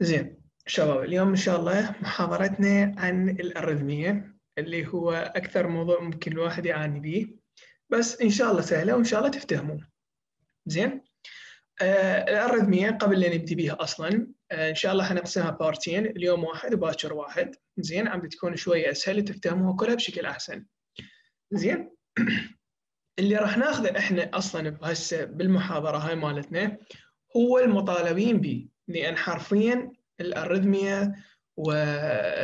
زين شباب اليوم إن شاء الله محاضرتنا عن الأرذمية اللي هو أكثر موضوع ممكن الواحد يعاني به بس إن شاء الله سهلة وإن شاء الله تفتهمون زين؟ آه الأرذمية قبل لا نبدي بها أصلا آه إن شاء الله حنقسمها بارتين اليوم واحد وباكر واحد. زين؟ عم بتكون شوية أسهل تفتهموها كلها بشكل أحسن. زين؟ اللي راح ناخذه إحنا أصلا هسه بالمحاضرة هاي مالتنا هو المطالبين به لأن حرفيا الارذميا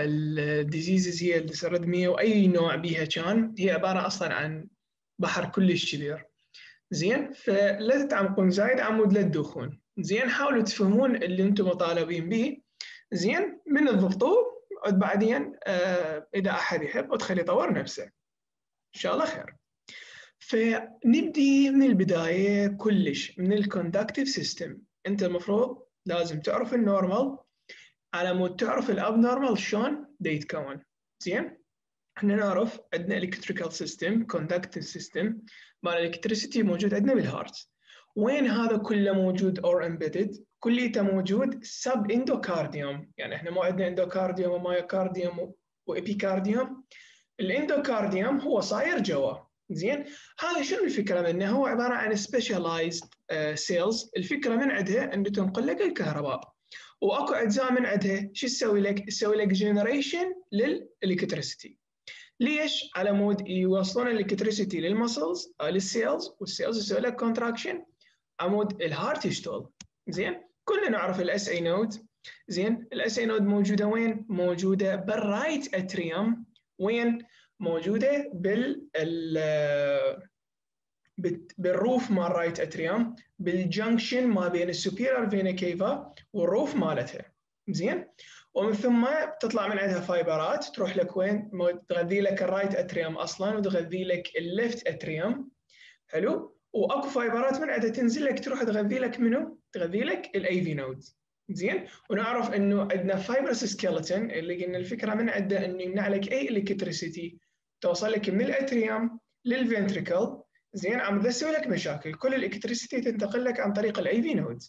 والديزيزز هي الارذميا وأي نوع بيها كان هي عبارة أصلا عن بحر كلش كبير. زين فلا تتعمقون زايد عمود لا تدوخون. زين حاولوا تفهمون اللي أنتم مطالبين به. زين من تضبطوه بعدين آه إذا أحد يحب ادخل يطور نفسه. إن شاء الله خير. فنبدي من البداية كلش من ال conductive system أنت المفروض لازم تعرف ال normal. على مود تعرف ال abnormal شلون يتكون. زين؟ إحنا نعرف عندنا electrical system conductive system مال ال electricity موجود عندنا بال heart وين هذا كله موجود or embedded كليته موجود sub endocardium يعني إحنا مو عندنا endocardium و myocardium و epicardium ال endocardium هو صاير جوا. زين؟ هذا شنو الفكرة منه؟ هو عبارة عن specialized cells الفكرة من عندها انه تنقل لك الكهرباء وأكو أجزاء من عندها. شو تسوي لك؟ تسوي لك generation لل electricity ليش؟ على مود يوصلون الالكتريسيتي للمسلز للسيلز والسيلز يسوي لك contraction عمود ال heart يشتغل. زين؟ كلنا نعرف ال SA node زين؟ ال SA node موجودة وين؟ موجودة بال right atrium وين؟ موجودة بال بال roof مال right atrium بال junction ما بين ال superior vena cava وال roof مالتها. زين؟ ومن ثم تطلع من عندها fiber ات تروح لك وين؟ تغذي لك ال right atrium أصلا وتغذي لك ال left atrium حلو؟ وأكو fiber ات من عندها تنزل لك تروح تغذي لك منو؟ تغذي لك ال AV node زين؟ ونعرف إنه عندنا fibrous skeleton اللي قلنا الفكرة من عنده إنه يمنع لك أي electricity توصل لك من ال atrium لل ventricle. زين عمود تسوي لك مشاكل. كل ال electricity تنتقل لك عن طريق ال AV node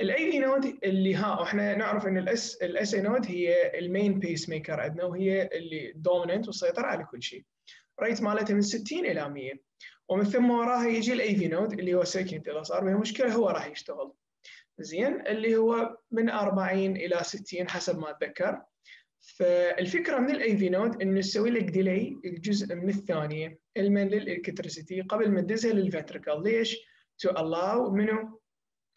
ال AV node اللي ها إحنا نعرف إن ال S ال SA node هي ال main pacemaker عندنا وهي اللي dominant وتسيطر على كل شيء. rate مالتها من 60 إلى 100 ومن ثم وراها يجي ال AV node اللي هو second اذا صار. به مشكلة هو راح يشتغل. زين اللي هو من 40 إلى 60 حسب ما أتذكر. فالفكرة من ال AV node إنه تسوي لك delay لجزء من الثانية إلمن لل electricity قبل ما تدزها لل ventricle ليش؟ to allow منو؟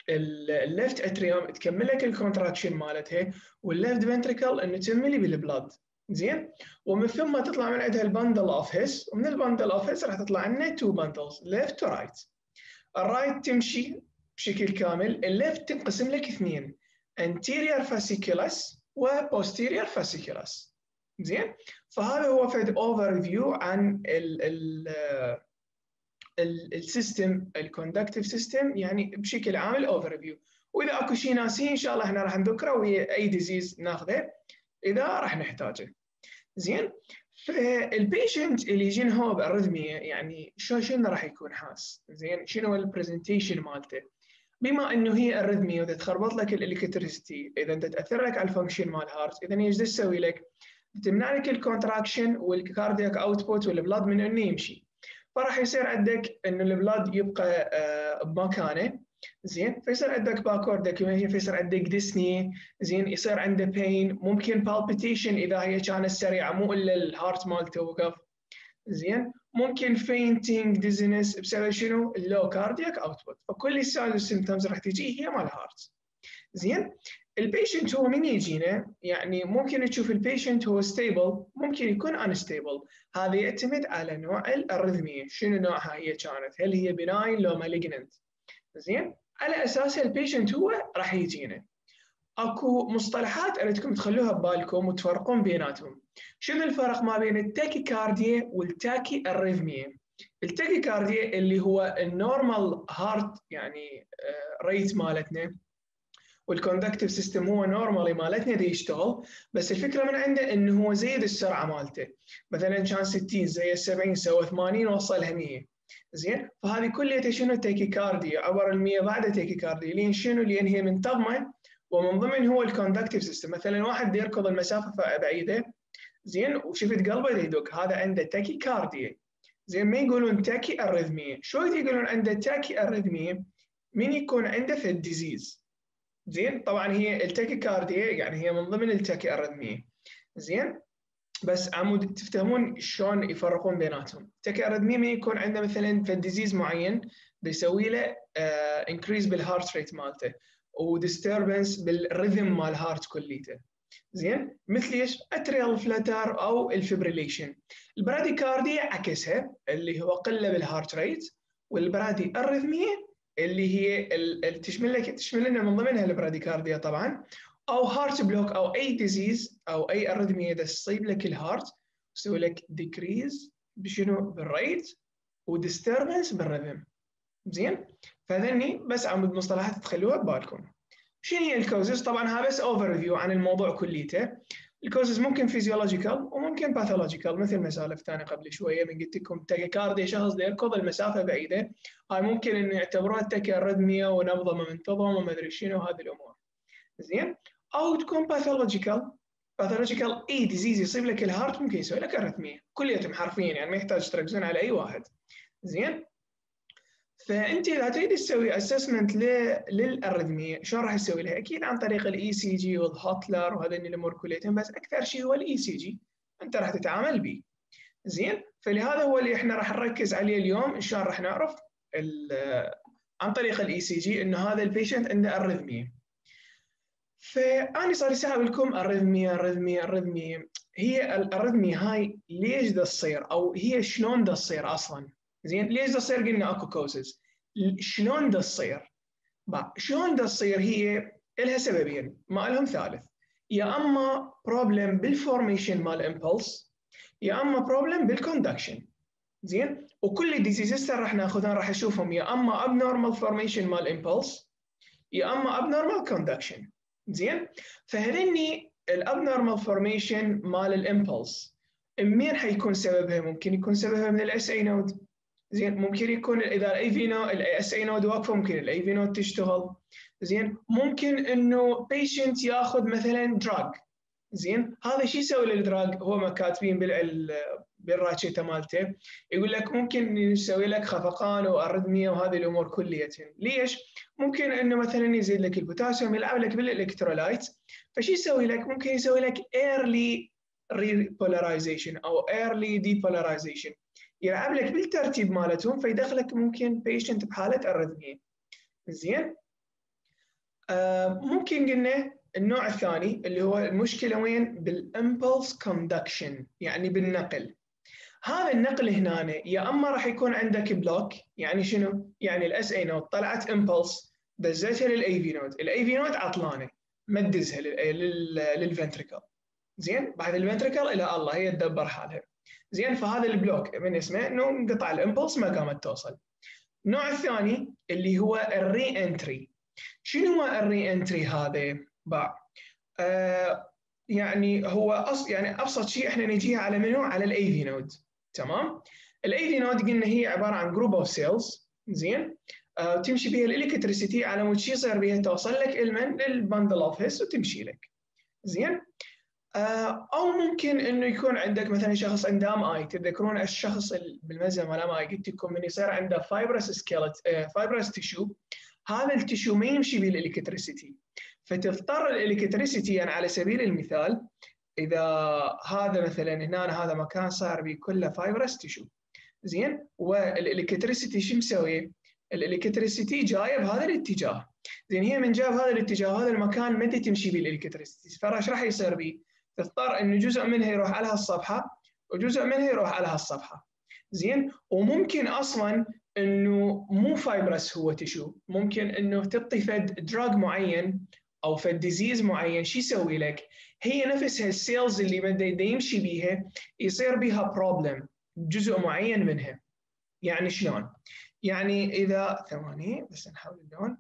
ال left atrium تكمل لك ال contraction مالتها وال left ventricle إنه تملي بال blood زين؟ ومن ثم تطلع من عندها ال bundle of His ومن ال bundle of His راح تطلع لنا two bundles left و right ال right تمشي بشكل كامل ال left تنقسم لك اثنين anterior fasciculus و posterior fasciculus زين فهذا هو فد overview عن ال ال ال system ال conductive system يعني بشكل عام ال overview وإذا أكو شيء ناسي إن شاء الله إحنا راح نذكره وهي أي disease ناخذه إذا راح نحتاجه. زين؟ فال patient اللي يجين هو ب arrhythmia يعني شو شنو راح يكون حاس؟ زين؟ شنو ال presentation مالته؟ بما إنه هي ال arrhythmia وإذا تخربط لك ال electricity إذا تأثر لك على ال function مال ال heart إذا إيش تسوي لك؟ تمنع لك ال contraction وال cardiac output وال blood من إنه يمشي. فراح يصير عندك إنه ال blood يبقى بمكانه. زين؟ فيصير عندك backward accumulation فيصير عندك dyspnea زين؟ يصير عنده pain ممكن palpitation إذا هي كانت سريعة مو إلا ال heart مالته وقف. زين؟ ممكن fainting dizziness بسبب شنو؟ ال low cardiac output فكل ال signs وال symptoms راح تجي هي مال ال heart زين؟ ال patient هو من يجينا؟ يعني ممكن تشوف ال patient هو stable ممكن يكون unstable هذا يعتمد على نوع ال arrhythmia شنو نوعها؟ هي كانت. هل هي benign لو malignant زين؟ على اساسها ال patient هو راح يجينا. أكو مصطلحات اريدكم تخلوها ببالكم وتفرقون بيناتهم. شنو الفرق ما بين ال tachycardia وال tachyarrhythmia ال tachycardia اللي هو ال normal heart يعني rate مالتنا وال conductive system هو normally مالتنا دي يشتغل بس الفكرة من عنده إنه هو زيد السرعة مالته. مثلا كان 60 زي 70 سوى 80 وصلها 100 زين؟ فهذه كلها شنو؟ tachycardia عبر ال 100 بعد tachycardia لين شنو؟ لين هي منتظمة. ومن ضمن هو ال conductive system مثلا واحد يركض المسافة بعيدة. زين وشفت قلبه يدق. هذا عنده tachycardia زين ما يقولون tachyarrhythmia شو يقولون عنده tachyarrhythmia من يكون عنده في ال disease زين طبعا هي ال tachycardia يعني هي من ضمن ال tachyarrhythmia زين بس على مود تفهمون شلون يفرقون بيناتهم. tachyarrhythmia من يكون عنده مثلا في ال disease معين بيسوي له increase بال heart rate مالته و disturbance بال rhythm مال ال heart كليته. زين؟ مثل إيش؟ atrial flutter أو ال fibrillation ال bradycardia عكسها اللي هو قلة بال heart rate وال bradyarrhythmia اللي هي تشمل لك تشمل لنا من ضمنها ال bradycardia طبعا. أو heart block أو أي disease أو أي arrhythmia تصيب لك ال heart تسوي لك decrease بشنو؟ بال rate و disturbance بال rhythm زين؟ فذني بس عم مصطلحات تخلوها ببالكم. شنو هي ال causes طبعا هذا بس overview عن الموضوع كليته. ال causes ممكن physiological وممكن pathological مثل ما سالفت أنا قبل شوية من قلت لكم tachycardia شخص يركض المسافة بعيدة. هاي ممكن إنه يعتبروها tachyarrhythmia ونبضة ما منتظم وما أدري شنو هذه الأمور. زين؟ أو تكون pathological pathological أي disease يصيب لك ال heart ممكن يسوي لك arrhythmia كليتهم حرفيا يعني ما يحتاج تركزون على أي واحد. زين؟ فأنت اذا تريد تسوي assessment لل arrhythmia شلون راح تسوي لها؟ أكيد عن طريق ال ECG وال Holter وهذين الأمور كليتهم بس أكثر شيء هو ال ECG أنت راح تتعامل به. زين؟ فلهذا هو اللي إحنا راح نركز عليه اليوم شلون راح نعرف عن طريق ال ECG إنه هذا ال patient عنده arrhythmia. فاني صار لي اسال لكم arrhythmia arrhythmia arrhythmia هي ال arrhythmia هاي ليش دا تصير أو هي شلون دا تصير أصلا؟ زين ليش دا تصير قلنا أكو causes شلون دا تصير شلون دا تصير هي لها سببين ما لهم ثالث. يا أما problem بال formation مال impulse يا أما problem بال conduction زين؟ وكل diseases راح ناخذها راح نشوفهم. يا أما abnormal formation مال impulse يا أما abnormal conduction. زين؟ فهذني ال abnormal formation مال ال impulse منين حيكون سببها؟ ممكن يكون سببها من ال SA node زين ممكن يكون إذا ال AV node ال SA node واقفة ممكن ال AV node تشتغل. زين ممكن إنه patient ياخذ مثلا drug زين هذا شو يسوي لل drug؟ هو ما كاتبين بال بالراتشيتا مالته. يقول لك ممكن يسوي لك خفقان و arrhythmia وهذه الأمور كليا ليش؟ ممكن إنه مثلا يزيد لك البوتاسيوم يلعب لك بال electrolyte فشو يسوي لك؟ ممكن يسوي لك early repolarization أو early depolarization يلعب لك بالترتيب مالتهم فيدخلك ممكن patient بحالة arrhythmia زين؟ آه ممكن قلنا النوع الثاني اللي هو المشكلة وين؟ بال impulse conduction يعني بالنقل. هذا النقل هنا يا أما راح يكون عندك block يعني شنو؟ يعني ال SA node طلعت impulse دزتها لل AV node ال AV node عطلانة ما تدزها لل ventricle زين؟ بعد ال ventricle إلى الله هي تدبر حالها. زين فهذا ال block من اسمه إنه انقطع ال impulse ما قامت توصل. النوع الثاني اللي هو ال re-entry شنو هو ال re-entry هذا؟ باع آه يعني هو أص... يعني أبسط شيء إحنا نجيها على منو؟ على ال AV node تمام؟ ال AV node قلنا هي عبارة عن group of cells زين؟ آه تمشي بها ال electricity على مود شيء يصير بها توصل لك المن لل bundle of His وتمشي لك. زين؟ أو ممكن إنه يكون عندك مثلا شخص عنده MI تتذكرون الشخص بالمزه مال MI قلت لكم من يصير عنده fibrous scar fibrous tissue هذا ال tissue ما يمشي به ال electricity فتضطر ال electricity يعني على سبيل المثال إذا هذا مثلا هنا هذا مكان صار به كله fibrous tissue زين؟ وال electricity شو مسوي؟ ال electricity جاية بهذا الاتجاه. زين هي من جاء بهذا الاتجاه هذا المكان ما تمشي به ال electricity فإيش راح يصير به؟ تضطر انه جزء منها يروح على هالصفحة وجزء منها يروح على هالصفحة. زين؟ وممكن أصلا إنه مو fibrous هو tissue ممكن إنه تعطي فد drug معين أو فد disease معين شو يسوي لك؟ هي نفسها ال cells اللي بده يمشي بيها يصير بيها problem جزء معين منها. يعني شلون؟ يعني اذا ثواني بس نحاول اللون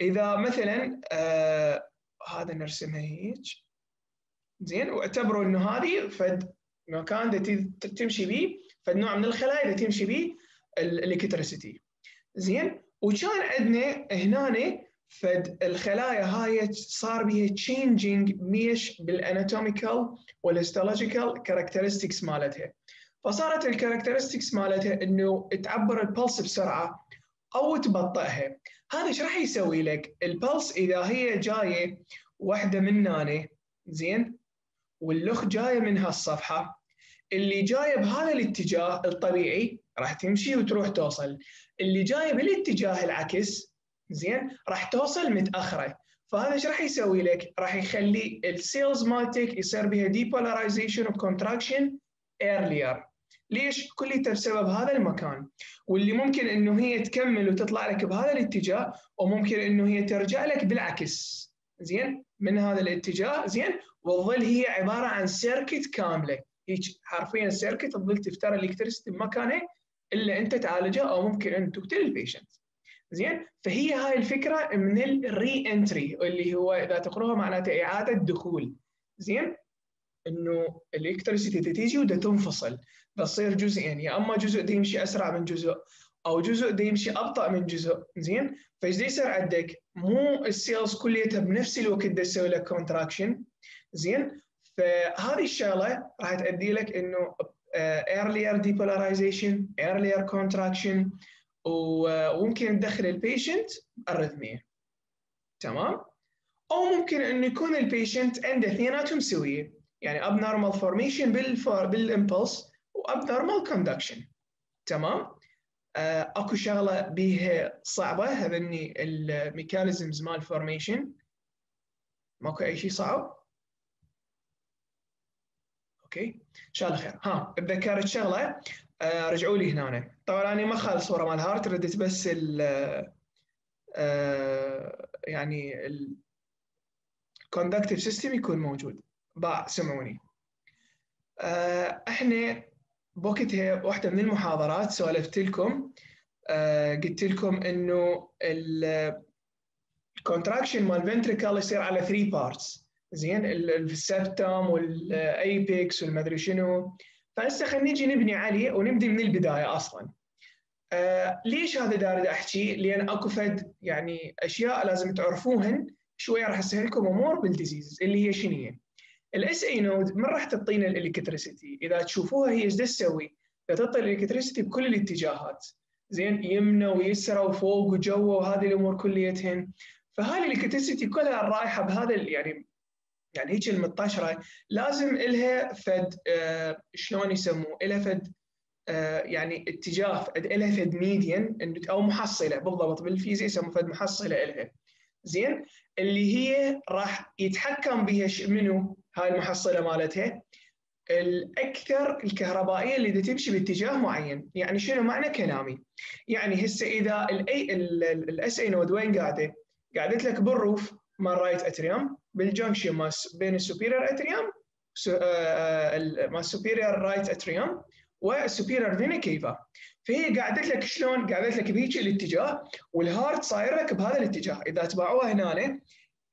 إذا مثلا آه هذا نرسمها هيك. زين واعتبروا إنه هذه فد مكان تمشي به فد نوع من الخلايا تمشي به ال electricity. زين وكان عندنا هنا فالخلايا هاي صار بها changing ميش بال anatomical وال histological characteristics مالتها. فصارت ال characteristics مالتها إنه تعبر ال impulse بسرعة أو تبطئها. هذا إيش راح يسوي لك؟ ال impulse إذا هي جاية واحدة من هنا زين واللخ جاية من هالصفحه اللي جاية بهذا الاتجاه الطبيعي راح تمشي وتروح توصل. اللي جاية بالاتجاه العكس زين راح توصل متأخرة. فهذا إيش راح يسوي لك؟ راح يخلي ال cells مالتك يصير بها depolarization و contraction earlier ليش؟ كليته بسبب هذا المكان. واللي ممكن إنه هي تكمل وتطلع لك بهذا الاتجاه وممكن إنه هي ترجع لك بالعكس. زين؟ من هذا الاتجاه زين؟ وتظل هي عبارة عن circuit كاملة. هيك حرفيا circuit تظل تفتر electricity بمكانه إلا أنت تعالجه أو ممكن أن تقتل ال patient زين؟ فهي هاي الفكرة من ال re-entry اللي هو إذا تقروها معناته إعادة دخول. زين؟ إنه ال electricity تيجي ودا تنفصل. تصير جزئين. يا أما جزء دا يمشي أسرع من جزء أو جزء دا يمشي أبطأ من جزء. زين؟ فايش يصير عندك؟ مو ال cells كليتها بنفس الوقت دا تسوي لك contraction زين؟ فهذه الشغلة راح تؤدي لك إنه earlier depolarization earlier contraction وممكن تدخل ال patient arrhythmia تمام؟ أو ممكن إنه يكون ال patient عنده اثنيناتهم سوية يعني abnormal formation بال impulse و abnormal conduction تمام؟ آه، أكو شغلة بيها صعبة هذني ال mechanisms مال formation ماكو أي شيء صعب؟ أوكي؟ إن شاء الله خير. ها تذكرت شغله آه رجعوا لي هنا. طبعا أنا ما خالص صورة مال heart ردت بس ال آه يعني ال conductive system يكون موجود. باع سمعوني. آه إحنا بوقتها واحدة من المحاضرات سولفت لكم. آه قلت لكم إنه ال contraction مال ventricle يصير على 3 parts زين ال septum وال apex والمدري شنو فهسه خلينا نجي نبني عليه ونبدي من البداية أصلا. آه ليش هذا دا أرد أحكي؟ لأن أكو فد يعني أشياء لازم تعرفوهن شوية راح اسهل لكم أمور بال disease اللي هي شنو؟ ال SA node من راح تعطينا ال electricity؟ إذا تشوفوها هي إيش تسوي؟ تعطي ال electricity بكل الاتجاهات زين يمنى ويسرى وفوق وجوا وهذه الأمور كليتهن فهذه ال electricity كلها رايحه بهذا يعني يعني هيك المطشره لازم لها فد آه شلون يسموه؟ لها فد آه يعني اتجاه لها فد median أو محصلة بالضبط بالفيزياء يسموه فد محصلة لها زين؟ اللي هي راح يتحكم بها منو؟ هاي المحصلة مالتها. الأكثر الكهربائية اللي تمشي باتجاه معين. يعني شنو معنى كلامي؟ يعني هسه إذا ال A ال SA node وين قاعدة؟ قاعدت لك بال roof مال right atrium بال junction مال بين ال superior atrium مال ال superior right atrium و ال superior vena cava فهي قاعدت لك شلون؟ قاعدت لك بهيك الاتجاه و ال heart صاير لك بهذا الاتجاه. إذا تبعوها هنا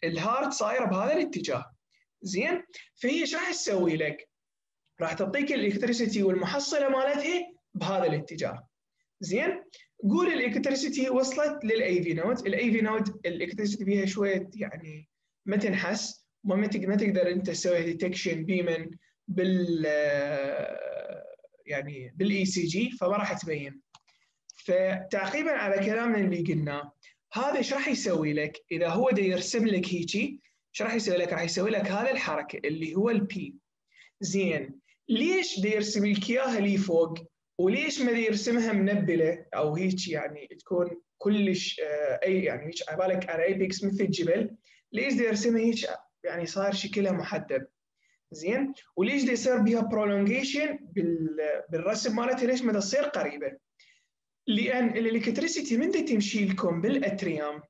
ال heart صايرة بهذا الاتجاه. زين؟ فهي إيش راح تسوي لك؟ راح تعطيك ال electricity والمحصلة مالتها بهذا الاتجاه. زين؟ قول ال electricity وصلت لل AV node ال AV node ال electricity فيها شوية يعني ما تنحس ما تقدر أنت تسوي detection بيمن بال يعني بال ECG فما راح تبين. فتعقيبا على كلامنا اللي قلناه هذا إيش راح يسوي لك؟ إذا هو دا يرسم لك هيجي إيش راح يسوي لك؟ راح يسوي لك هذه الحركة اللي هو ال P زين. ليش دا يرسم لك اياها لي فوق؟ وليش ما يرسمها منبلة؟ أو هيك يعني تكون كلش آه، أي يعني هيك على بالك على apex مثل الجبل ليش دا يرسمها هيك؟ يعني صار شكلها محدب زين؟ وليش دا يصير بها prolongation بالرسم مالتها؟ ليش ما تصير قريبة؟ لأن ال electricity من دا تمشي لكم بال atrium.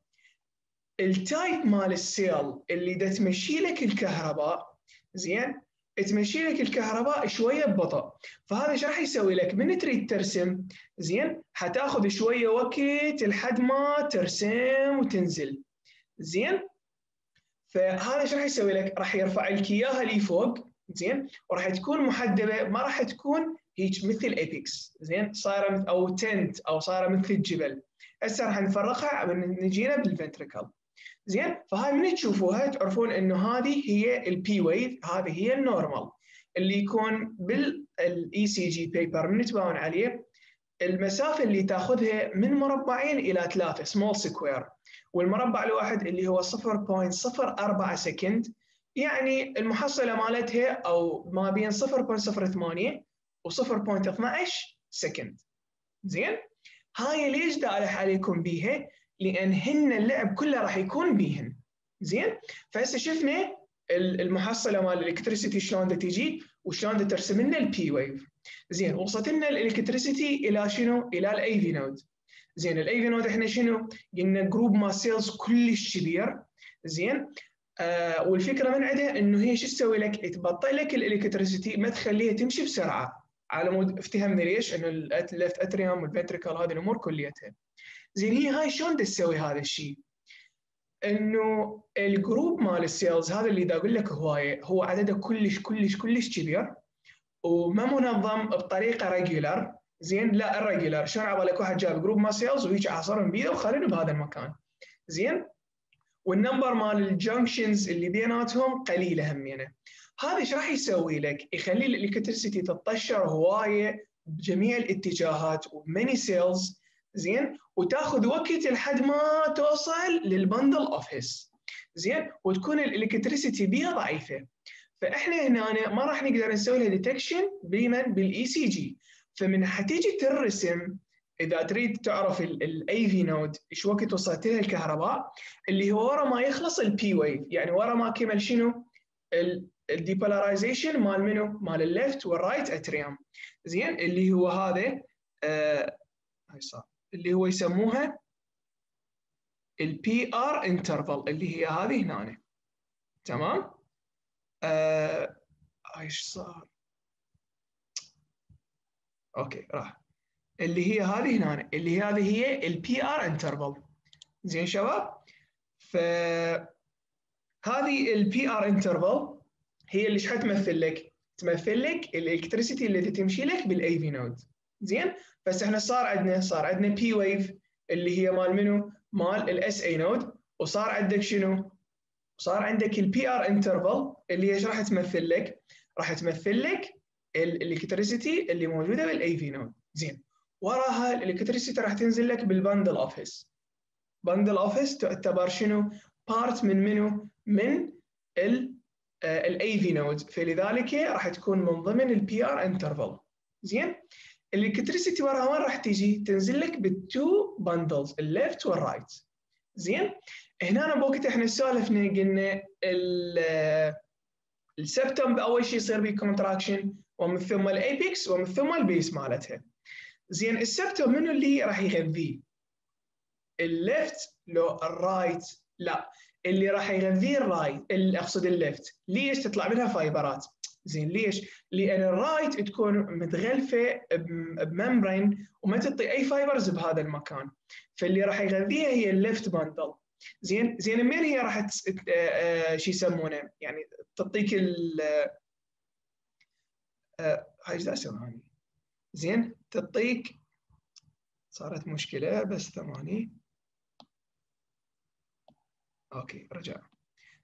ال type مال ال cell اللي دا تمشي لك الكهرباء زين؟ تمشي لك الكهرباء شوية ببطء. فهذا إيش راح يسوي لك؟ من تريد ترسم زين؟ حتاخذ شوية وقت لحد ما ترسم وتنزل. زين؟ فهذا إيش راح يسوي لك؟ راح يرفع لك إياها لي فوق زين؟ وراح تكون محدبة ما راح تكون هيك مثل apex زين؟ صايرة أو tent أو صايرة مثل الجبل. هسه راح نفرقها نجينا بال ventricle زين؟ فهاي من تشوفوها تعرفون إنه هذه هي ال P wave هذه هي ال normal اللي يكون بال ECG paper من تباون عليه المسافة اللي تاخذها من مربعين إلى ثلاثة small square والمربع الواحد اللي هو 0.04 second يعني المحصلة مالتها أو ما بين 0.08 و 0.12 second. زين؟ هاي ليش دالح عليكم بيها؟ لأن هن اللعب كله راح يكون بيهن. زين؟ فهسه شفنا المحصلة مال ال electricity شلون تجي وشلون ترسم لنا ال P wave زين وصلت لنا ال electricity إلى شنو؟ إلى ال AV node زين ال AV node إحنا شنو؟ قلنا group ما cells كلش كبير زين آه والفكرة من عندها إنه هي شو تسوي لك؟ تبطئ لك ال electricity ما تخليها تمشي بسرعة على مود افتهمنا ليش؟ إنه ال left atrium و ال ventricle هذه الأمور كليتها. زين هي هاي شلون تسوي هذا الشيء؟ إنه ال group مال ال cells هذا اللي دا أقول لك هوايه هو عدده كلش كلش كلش كبير وما منظم بطريقة regular زين لا ال regular شلون عبالك واحد جاب group مال cells وهيك عصرهم بيده وخلينه بهذا المكان. زين؟ و ال number مال ال junctions اللي بيناتهم قليله همينه هذا إيش راح يسوي لك؟ يخلي ال electricity تطشر هواية بجميع الاتجاهات و many cells زين؟ وتاخذ وقت لحد ما توصل لل bundle of His زين؟ وتكون ال electricity بيها ضعيفة. فإحنا هنا ما راح نقدر نسوي لها detection بمن؟ بال ECG فمن حتيجي ترسم إذا تريد تعرف ال AV node إيش وقت وصلت لها الكهرباء؟ اللي هو ورا ما يخلص ال P wave يعني ورا ما كمل شنو؟ ال depolarization مال منو؟ مال ال left و ال right atrium زين؟ اللي هو هذا آه اللي هو يسموها ال PR interval اللي هي هذه هنا. تمام؟ آه إيش صار؟ okay راح اللي هي هذه هنا اللي هي هذه هي ال PR interval زين شباب ف هذه ال PR interval هي اللي إيش حتمثل لك؟ تمثل لك ال electricity اللي تمشي لك بال AV node زين بس إحنا صار عندنا صار عندنا P wave اللي هي مال منو؟ مال ال SA node وصار عندك شنو؟ صار عندك ال PR interval اللي إيش راح تمثل لك؟ راح تمثل لك ال electricity اللي موجودة بال AV node زين. وراها ال electricity راح تنزل لك بال bundle of His bundle of His تعتبر شنو؟ part من منو؟ من ال AV node فلذلك راح تكون من ضمن ال PR interval زين. ال electricity وراها وين راح تيجي؟ تنزل لك بالتو بندلز الليفت والرايت زين. هنا بوقت إحنا سولفنا قلنا ال septum أول شيء يصير به contraction ومن ثم ال apex ومن ثم ال base مالتها. زين ال septum منو اللي راح يغذيه؟ ال left لو ال right؟ لا. اللي راح يغذيه ال right أقصد ال left. ليش تطلع منها fiber ات؟ زين ليش؟ لأن ال right تكون متغلفة ب membrane وما تعطي أي fibers بهذا المكان. فاللي راح يغذيها هي ال left bundle زين زين من هي راح آه، شو يسمونه؟ يعني تعطيك آه، هاي إيش أسوي زين تعطيك صارت مشكلة بس ثواني okay رجع.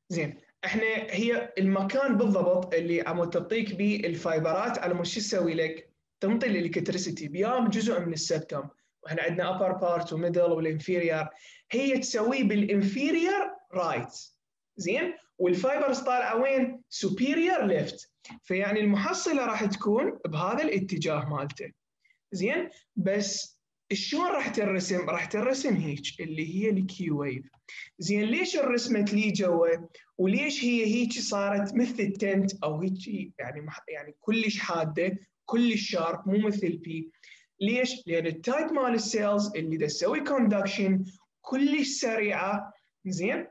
زين إحنا هي المكان بالضبط اللي عم تعطيك به ال fiber ات على مود شو تسوي لك؟ تنطي ال electricity بيا جزء من ال septum وإحنا عندنا upper part و middle وال inferior هي تسويه بال inferior right زين؟ وال fibers طالعه وين؟ superior left فيعني المحصلة راح تكون بهذا الاتجاه مالته. زين؟ بس شلون راح ترسم؟ راح ترسم هيك اللي هي ال Q wave زين ليش رسمت لي جوا؟ وليش هي هيك صارت مثل ال tent؟ أو هيك يعني يعني كلش حادة كلش sharp مو مثل P ليش؟ لأن ال type مال ال cells اللي تسوي conduction كلش سريعة. زين؟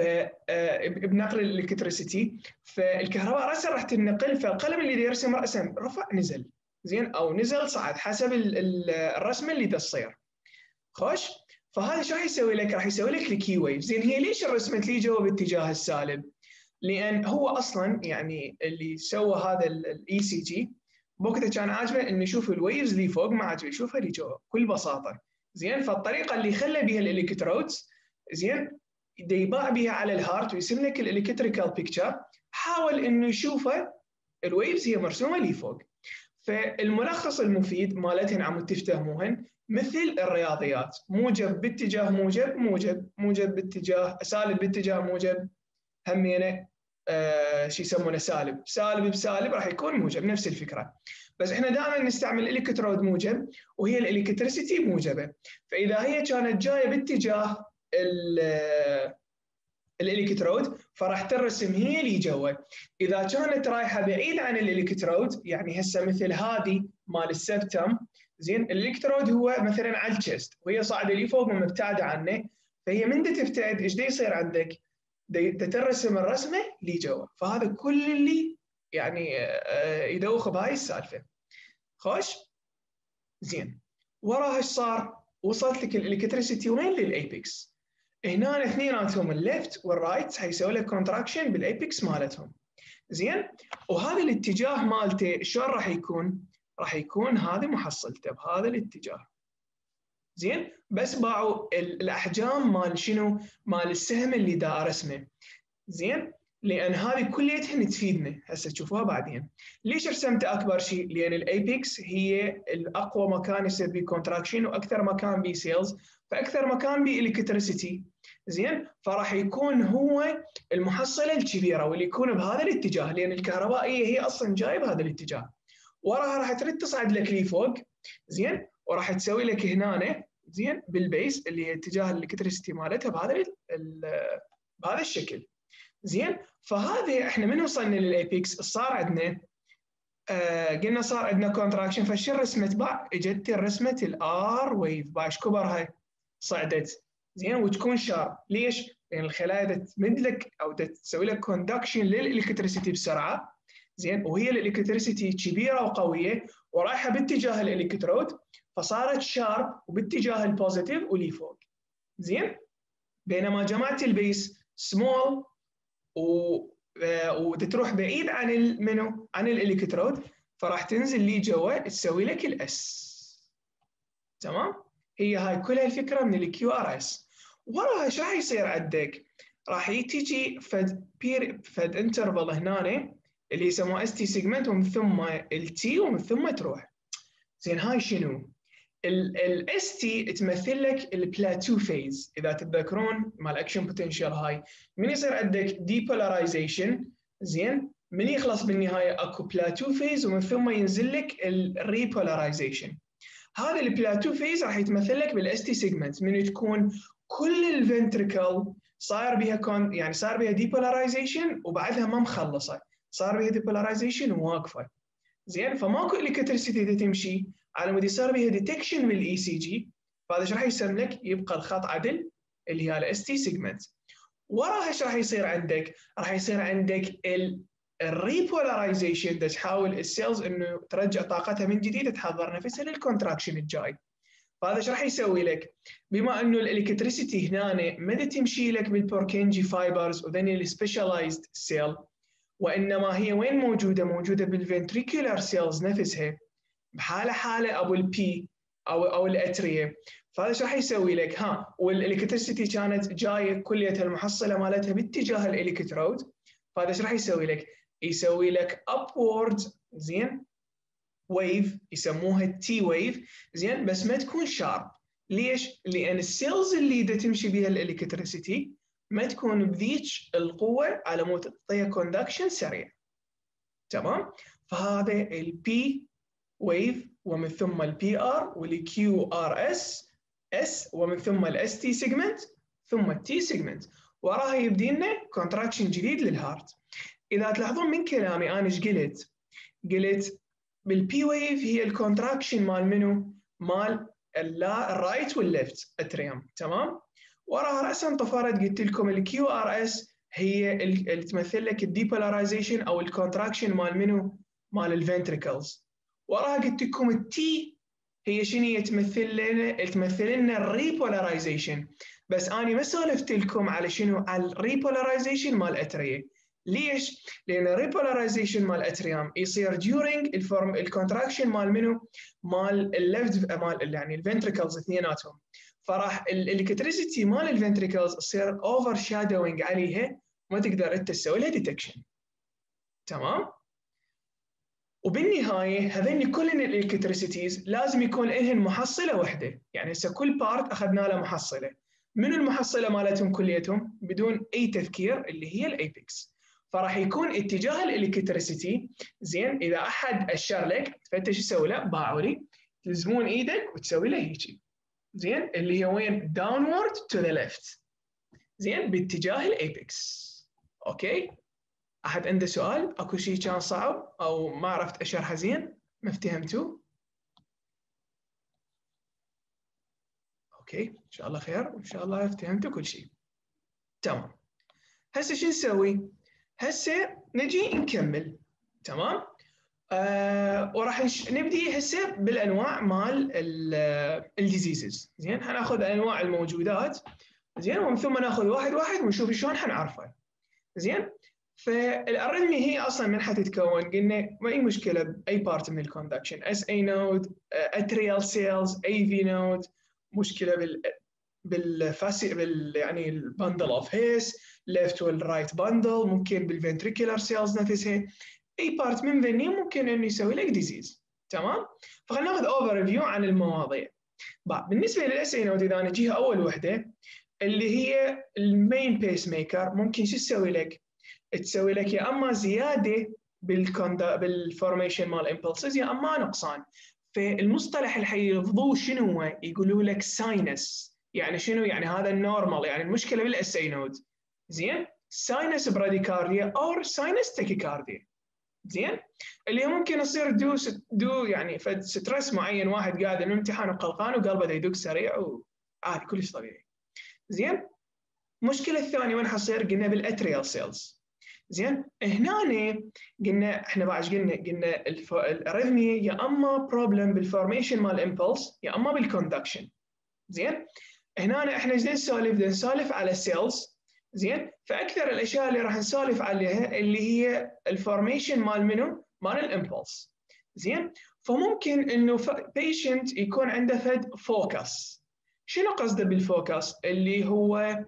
آه، بنقل ال electricity. فالكهرباء راسا راح تنقل فالقلم اللي يرسم راسا رفع نزل. زين؟ أو نزل صعد حسب الرسمة اللي تصير خوش؟ فهذا إيش راح يسوي لك؟ راح يسوي لك ال Q wave. زين؟ هي ليش رسمت لي جوا باتجاه السالب؟ لأن هو أصلا يعني اللي سوى هذا ال ECG بوقتها كان عاجبه إنه يشوف ال waves اللي فوق ما عاجبه يشوفها اللي جوا بكل بساطة. زين؟ فالطريقة اللي خلى بها ال electrodes زين؟ يباع بها على ال heart ويرسم لك ال electrical picture حاول إنه يشوفه ال waves هي مرسومة لي فوق. فالملخص المفيد مالتهن عم تفتهموهن مثل الرياضيات. موجب باتجاه موجب موجب موجب باتجاه سالب باتجاه موجب. همينة آه شو يسمونه سالب. سالب بسالب راح يكون موجب نفس الفكرة. بس إحنا دائما نستعمل الالكترود موجب وهي ال electricity موجبة. فإذا هي كانت جاية باتجاه الالكترود فراح ترسم هي اللي جوا إذا كانت رايحة بعيد عن الالكترود يعني هسه مثل هذه مال ال septum زين الالكترود هو مثلا على ال chest وهي صاعدة لي فوق ومبتعدة عنه فهي من تبتعد إيش يصير عندك؟ ترسم الرسمة اللي جوا فهذا كل اللي يعني آه، يدوخ بهاي السالفة. خوش؟ زين. وراها إيش صار؟ وصلت لك ال electricity وين؟ لل apex. هنا اثنيناتهم ال left وال right حيسوي لك contraction بال apex مالتهم. زين؟ وهذا الاتجاه مالته شلون راح يكون؟ راح يكون هذه محصلته بهذا الاتجاه. زين؟ بس باعوا الأحجام مال شنو؟ مال السهم اللي دا ارسمه زين؟ لأن هذه كليتها تفيدنا. هسه تشوفوها بعدين. ليش رسمت أكبر شيء؟ لأن ال apex هي الأقوى مكان يصير به contraction وأكثر مكان به cells فأكثر مكان به electricity زين؟ فراح يكون هو المحصله الكبيره واللي يكون بهذا الاتجاه لأن الكهربائيه هي أصلا جاية بهذا الاتجاه. وراها راح ترد تصعد لك لي فوق زين؟ وراح تسوي لك هنا زين؟ بال base اللي هي اتجاه ال electricity مالتها بهذا بهذا الشكل. زين؟ فهذه إحنا من وصلنا لل apex صار عندنا آه قلنا صار عندنا contraction فشو رسمت باع إجت رسمه ال R wave باع اش كبر هاي صعدت. زين وتكون sharp ليش؟ لأن الخلايا تمد لك أو تسوي لك conduction لل electricity بسرعة زين وهي ال electricity كبيرة وقوية ورايحة باتجاه الإلكترود فصارت sharp وباتجاه ال positive ولي فوق. زين؟ بينما جماعة ال base small و آه، وتروح بعيد عن منو؟ عن الإلكترود فراح تنزل لي جوا تسوي لك ال S تمام؟ هي هاي كلها الفكرة من ال QRS وراها إيش راح يصير عندك؟ راح تجي فد period فد interval هنا اللي يسموه ST segment ومن ثم ال T ومن ثم تروح. زين هاي شنو؟ ال ST تمثل لك ال plateau phase إذا تتذكرون مال action potential هاي من يصير عندك depolarization زين من يخلص بالنهاية أكو plateau phase ومن ثم ينزل لك ال repolarization هذا ال plateau phase راح يتمثل لك بال ST segment من تكون كل ال ventricle صار بها con يعني صار بها depolarization وبعدها ما مخلصة. صار بها depolarization وواقفة. زين فماكو electricity تمشي على مود يصير بها detection بال ECG فهذا إيش راح يسمى لك؟ يبقى الخط عدل اللي هي ال ST segment وراها إيش راح يصير عندك؟ راح يصير عندك ال repolarization تحاول ال cells إنه ترجع طاقتها من جديد تحضر نفسها لل contraction الجاي فهذا إيش راح يسوي لك؟ بما إنه ال electricity هنا ما تمشي لك بال Purkinje fibers وذني ال specialized cell وإنما هي وين موجودة؟ موجودة بال ventricular cells نفسها بحالة حالة ابو ال P أو أو ال atria فهذا إيش راح يسوي لك؟ ها وال electricity كانت جاية كلية المحصلة مالتها باتجاه الإلكترود فهذا إيش راح يسوي لك؟ يسوي لك upward زين؟ wave يسموها T wave زين؟ بس ما تكون sharp ليش؟ لأن ال cells اللي دا تمشي بها ال electricity ما تكون بذيك القوة على مود تعطيها conduction سريع. تمام؟ فهذا ال P wave ومن ثم ال PR وال QRS S ومن ثم ال ST segment ثم ال T segment وراها يبدي لنا contraction جديد لل heart إذا تلاحظون من كلامي أنا إيش قلت؟ قلت بال P wave هي ال contraction مال منو؟ مال ال right وال left atrium تمام؟ وراها راسا طفرت قلت لكم ال QRS هي اللي تمثل لك ال depolarization أو ال contraction مال منو؟ مال ال ventricles وراها قلت لكم ال T هي شنو تمثل لنا تمثل لنا ال repolarization بس أنا ما سولفت لكم على شنو على ال repolarization مال atria ليش؟ لأن ال repolarization مال atrium يصير during الفورم ال contraction مال منو؟ مال ال left مال يعني ال ventricles اثنيناتهم. فراح ال electricity مال ال ventricles تصير overshadowing عليها ما تقدر أنت تسوي لها detection تمام؟ وبالنهاية هذين كل ال electricities لازم يكون لهن محصلة واحدة يعني هسه كل part أخذنا له محصلة. من المحصلة مالتهم كليتهم؟ بدون أي تفكير اللي هي ال apex فراح يكون اتجاه ال electricity. زين إذا أحد اشر لك فأنت شو تسوي له؟ باعوا لي تلزمون إيدك وتسوي له هيك. زين اللي هي وين؟ downward to the left زين باتجاه ال apex okay؟ أحد عنده سؤال؟ أكو شيء كان صعب أو ما عرفت أشرحه زين؟ ما افتهمتوا okay إن شاء الله خير وإن شاء الله افتهمتوا كل شيء تمام. هسه شو نسوي؟ هسه نجي نكمل. تمام؟ آه وراح نبدي هسه بالأنواع مال ال diseases زين؟ حناخذ الانواع الموجودات. زين؟ ومن ثم ناخذ واحد واحد ونشوف شلون حنعرفه. زين؟ فال arrhythmia هي أصلا من حتتكون قلنا ما اي مشكلة بأي part من ال conduction SA node atrial cells AV node مشكلة بال بالفاسي بال يعني ال bundle of His left وال right bundle ممكن بال ventricular cells نفسها اي part من ذني ممكن إنه يسوي لك disease تمام؟ فخلينا ناخذ overview عن المواضيع. بالنسبة لل SA node اذا نجيها أول وحدة اللي هي ال main pacemaker ممكن شو تسوي لك؟ تسوي لك يا أما زيادة بالكوندا بال formation مال impulses يا أما نقصان. فالمصطلح اللي حيلفظوه شنو هو؟ يقولوا لك sinus يعني شنو؟ يعني هذا ال normal يعني المشكلة بال SA node زين؟ sinus bradycardia أو sinus tachycardia زين؟ اللي ممكن يصير due due يعني فد stress معين واحد قاعد الامتحان وقلقان وقلبه يدق سريع وعادي كلش طبيعي. زين؟ المشكلة الثانية وين حصير؟ قلنا بال atrial cells زين؟ هنا قلنا إحنا بعد قلنا؟ قلنا ال arrhythmia يا أما problem بال formation مال impulse يا أما بال conduction زين؟ هنا إحنا إيش نسولف؟ نسولف على ال cells زين؟ فأكثر الأشياء اللي راح نسولف عليها اللي هي ال formation مال منو؟ مال ال impulse زين؟ فممكن إنه patient يكون عنده فد focus شنو قصده بال focus اللي هو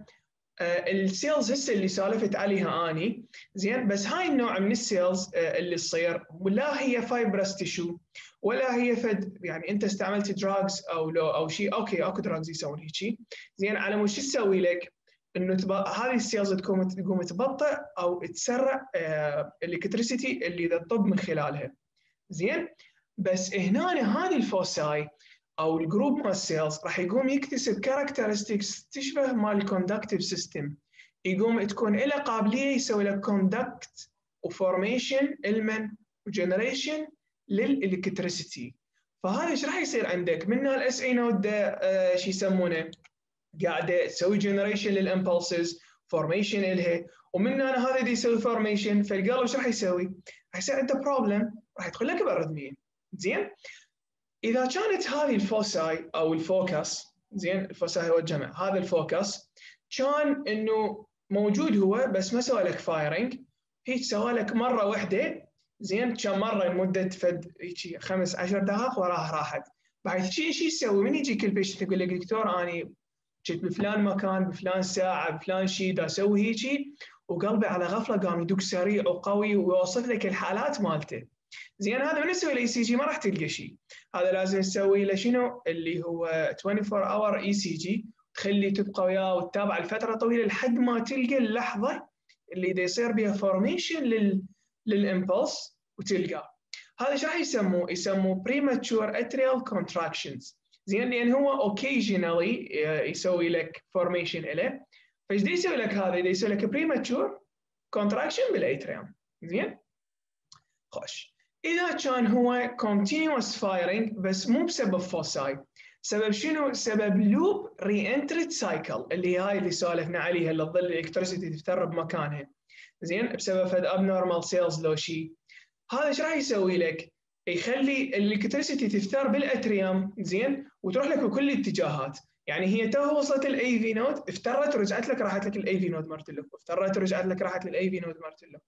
ال cells هسه اللي سالفت عليها آني. زين؟ بس هاي النوع من ال cells اللي تصير ولا هي fibrous tissue ولا هي فد يعني أنت استعملت drugs أو لو أو شيء. okay أكو drugs يسوون هيك زين؟ على مود شو تسوي لك؟ إنه تب... هذه ال cells تقوم تقوم تبطئ أو تسرع ال electricity اللي تطب من خلالها زين بس هنا هذه ال foci أو ال group مال ال cells راح يقوم يكتسب characteristics تشبه مال ال conductive system يقوم تكون له قابلية يسوي لك conduct و formation المن و generation لل electricity فهذا إيش راح يصير عندك؟ من ال SA node آه شو يسمونه؟ قاعدة تسوي generation لل impulses formation الها ومن هنا هذا دي يسوي formation فالقلب إيش راح يسوي؟ راح يصير عنده problem راح يدخل لك ب arrhythmia زين؟ إذا كانت هذه ال foci أو ال focus زين؟ ال foci هو الجمع. هذا ال focus كان إنه موجود هو بس ما سوى لك firing هيك سوى لك مرة واحدة زين؟ كم مرة لمدة فد هيك خمس عشر دقائق وراها راحت. بعد شيء شيء يسوي؟ من يجيك ال patient يقول لك دكتور اني كنت بفلان مكان بفلان ساعة بفلان شيء دا أسوي هيك وقلبي على غفلة قام يدق سريع وقوي ويوصف لك الحالات مالته. زين هذا من نسوي ال ECG ما راح تلقى شيء هذا لازم تسوي له شنو؟ اللي هو 24 hour ECG تخلي تبقى وياه وتتابع لفتره طويلة لحد ما تلقى اللحظة اللي إذا يصير بها formation لل لل impulse وتلقاه. هذا إيش راح يسموه؟ يسموه premature atrial contractions. زين لأن هو occasionally يسوي لك formation له فإيش يسوي لك هذا؟ يسوي لك premature contraction بال atrium زين؟ خوش إذا كان هو continuous firing بس مو بسبب foci سبب شنو؟ سبب loop reentrant cycle اللي هاي اللي سولفنا عليها اللي تظل ال electricity تفتر بمكانها زين بسبب فد abnormal cells لو شيء هذا إيش راح يسوي لك؟ يخلي ال electricity تفتر بال atrium زين؟ وتروح لك بكل الاتجاهات. يعني هي تو وصلت ال AV node افترت ورجعت لك راحت لك ال AV node مرتله افترت ورجعت لك راحت لل AV node مرتله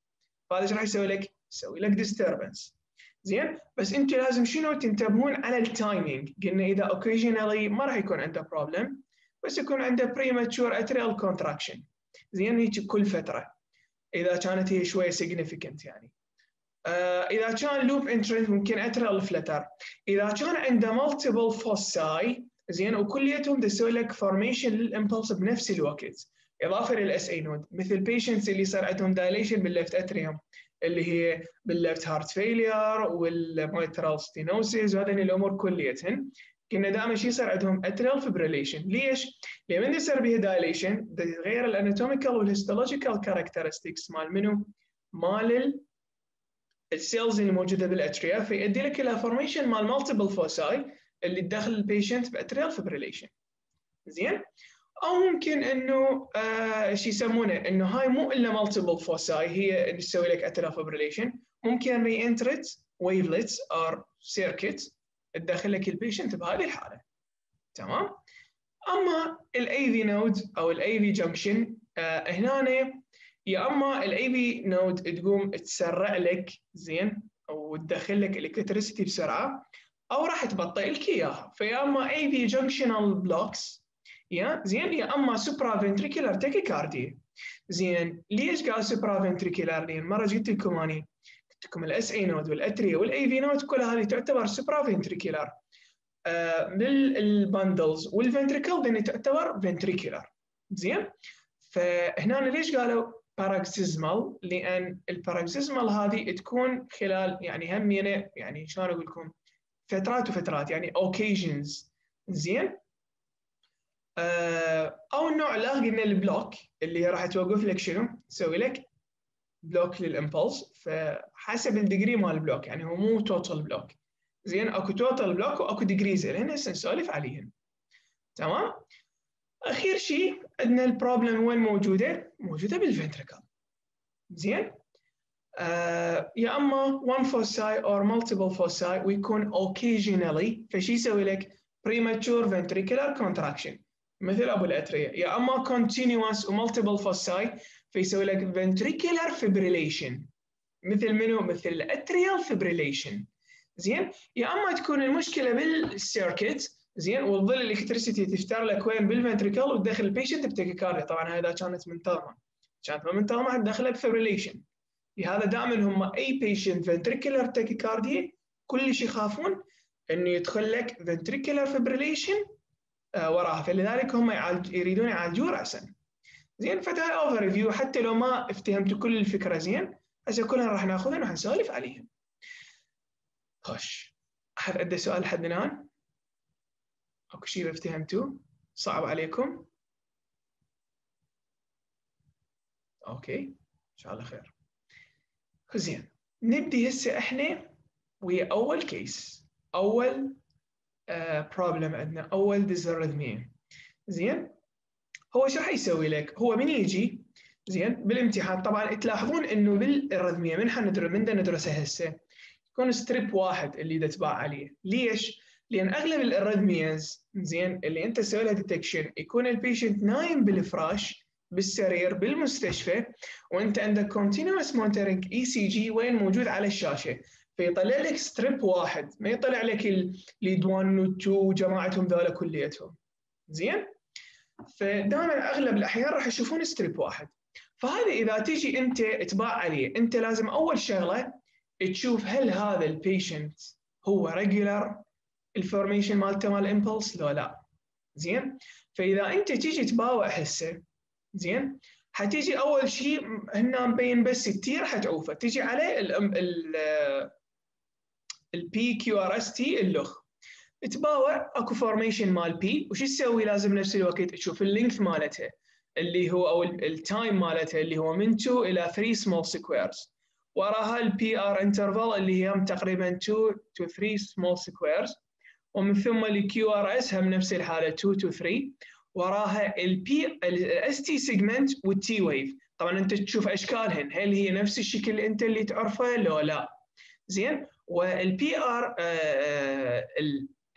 فهذا إيش راح يسوي لك؟ يسوي لك disturbance زين؟ بس انت لازم شنو تنتبهون على ال timing قلنا إذا occasionally ما راح يكون عنده problem بس يكون عنده premature atrial contraction زين؟ هيك كل فترة. إذا كانت هي شوية significant يعني. إذا كان loop entrant ممكن atrial flutter إذا كان عنده multiple foci زين وكليتهم تسوي لك formation لل impulse بنفس الوقت. إضافة لل SA node مثل patients اللي صار عندهم dilation بال left atrium اللي هي بال left heart failure وال mitral stenosis وهذه الأمور كليتهن. كنا دائما شيء يصير عندهم atrial fibrillation ليش؟ لأن من يصير به dilation يتغير ال anatomical وال histological characteristics مال منو؟ مال ال cells اللي موجودة بال atria فيؤدي لك إلى formation مال multiple foci اللي تدخل ال patient ب atrial fibrillation زين؟ أو ممكن إنه آه شو يسمونه؟ إنه هاي مو إلا multiple foci هي اللي تسوي لك atrial fibrillation ممكن re-entrant wavelets or circuit تدخل لك ال patient بهذه الحالة. تمام؟ أما ال AV node أو ال AV junction هنا يا أما ال AV node تقوم تسرع لك زين أو تدخل لك electricity بسرعة أو راح تبطئ لك إياها. فيا أما AV junctional blocks يا زين يا أما supraventricular tachycardia زين ليش قال supraventricular لأن مرة جبت لكم أني قلت لكم ال SA node وال atria وال AV node كل هذه تعتبر supraventricular بال bundles وال ventricle تعتبر ventricular زين؟ فهنا ليش قالوا paroxysmal لأن ال paroxysmal هذه تكون خلال يعني هم يعني شلون أقول لكم فترات وفترات يعني occasions زين؟ آه، أو النوع الآخر قلنا ال block اللي راح توقف لك شنو؟ تسوي لك block لل impulse فحسب ال degree مال ال block يعني هو مو total block. زين؟ أكو total block وأكو degrees هنا هسه نسولف عليهم تمام؟ أخير شيء عندنا ال problem وين موجودة؟ موجودة بال ventricle زين؟ آه يا أما one foci or multiple foci ويكون occasionally فشي يسوي لك premature ventricular contraction مثل أبو ال atria يا أما continuous و multiple foci فيسوي لك ventricular fibrillation مثل منو؟ مثل ال atrial fibrillation زين يا أما تكون المشكلة بال circuit زين وتظل ال electricity تفتر لك وين؟ بال ventricle وتدخل ال patient ب tachycardia طبعا هذا كانت منتظمه كانت ما منتظمه تدخلها ب fibrillation لهذا دائما هم أي patient ventricular tachycardia كلش يخافون إنه يدخل لك ventricular fibrillation آه، وراها. فلذلك هم يعالج يريدون يعالجوه راسا. زين فهذا over review حتى لو ما افتهمتوا كل الفكرة زين هسه كلها راح ناخذها وراح نسولف عليهم خوش. أحد عنده سؤال لحد الان اكو شيء افتهمتوه صعب عليكم. okay إن شاء الله خير. زين نبدي هسه إحنا ويا أول case أول problem عندنا. أول dysrhythmia زين هو شو راح يسوي لك؟ هو من يجي؟ زين بالامتحان. طبعا تلاحظون إنه بال arrhythmia من حندرس من ندرسها هسه؟ يكون strip واحد اللي تباوع عليه. ليش؟ لأن أغلب ال arrhythmias زين اللي أنت تسوي لها detection يكون ال patient نايم بالفراش بالسرير بالمستشفى وأنت عندك continuous monitoring ECG وين موجود على الشاشة. فيطلع لك strip واحد ما يطلع لك ال lead 1 و 2 جماعتهم ذولا كليتهم. زين؟ فدائما أغلب الأحيان راح يشوفون strip واحد. فهذا إذا تجي أنت تباوع عليه أنت لازم أول شغلة تشوف هل هذا ال patient هو regular ال formation مالته مال impulse لو لا. زين؟ فإذا أنت تيجي تباوع هسه زين؟ حتيجي أول شيء هنا مبين بس ال T راح تعوفه تيجي عليه ال P QRS T اللخ تباوع أكو formation مال P wave شتسوي؟ لازم نفس الوقت تشوف ال length مالتها اللي هو أو ال time مالتها اللي هو من 2 إلى 3 small squares وراها ال PR interval اللي هي تقريبا 2 to 3 small squares ومن ثم ال QRS هم نفس الحالة 2 to 3 وراها ال P ال ST segment وال T wave طبعا أنت تشوف أشكالهن. هل هي نفس الشكل أنت اللي تعرفه؟ لو لا. زين. وال PR ال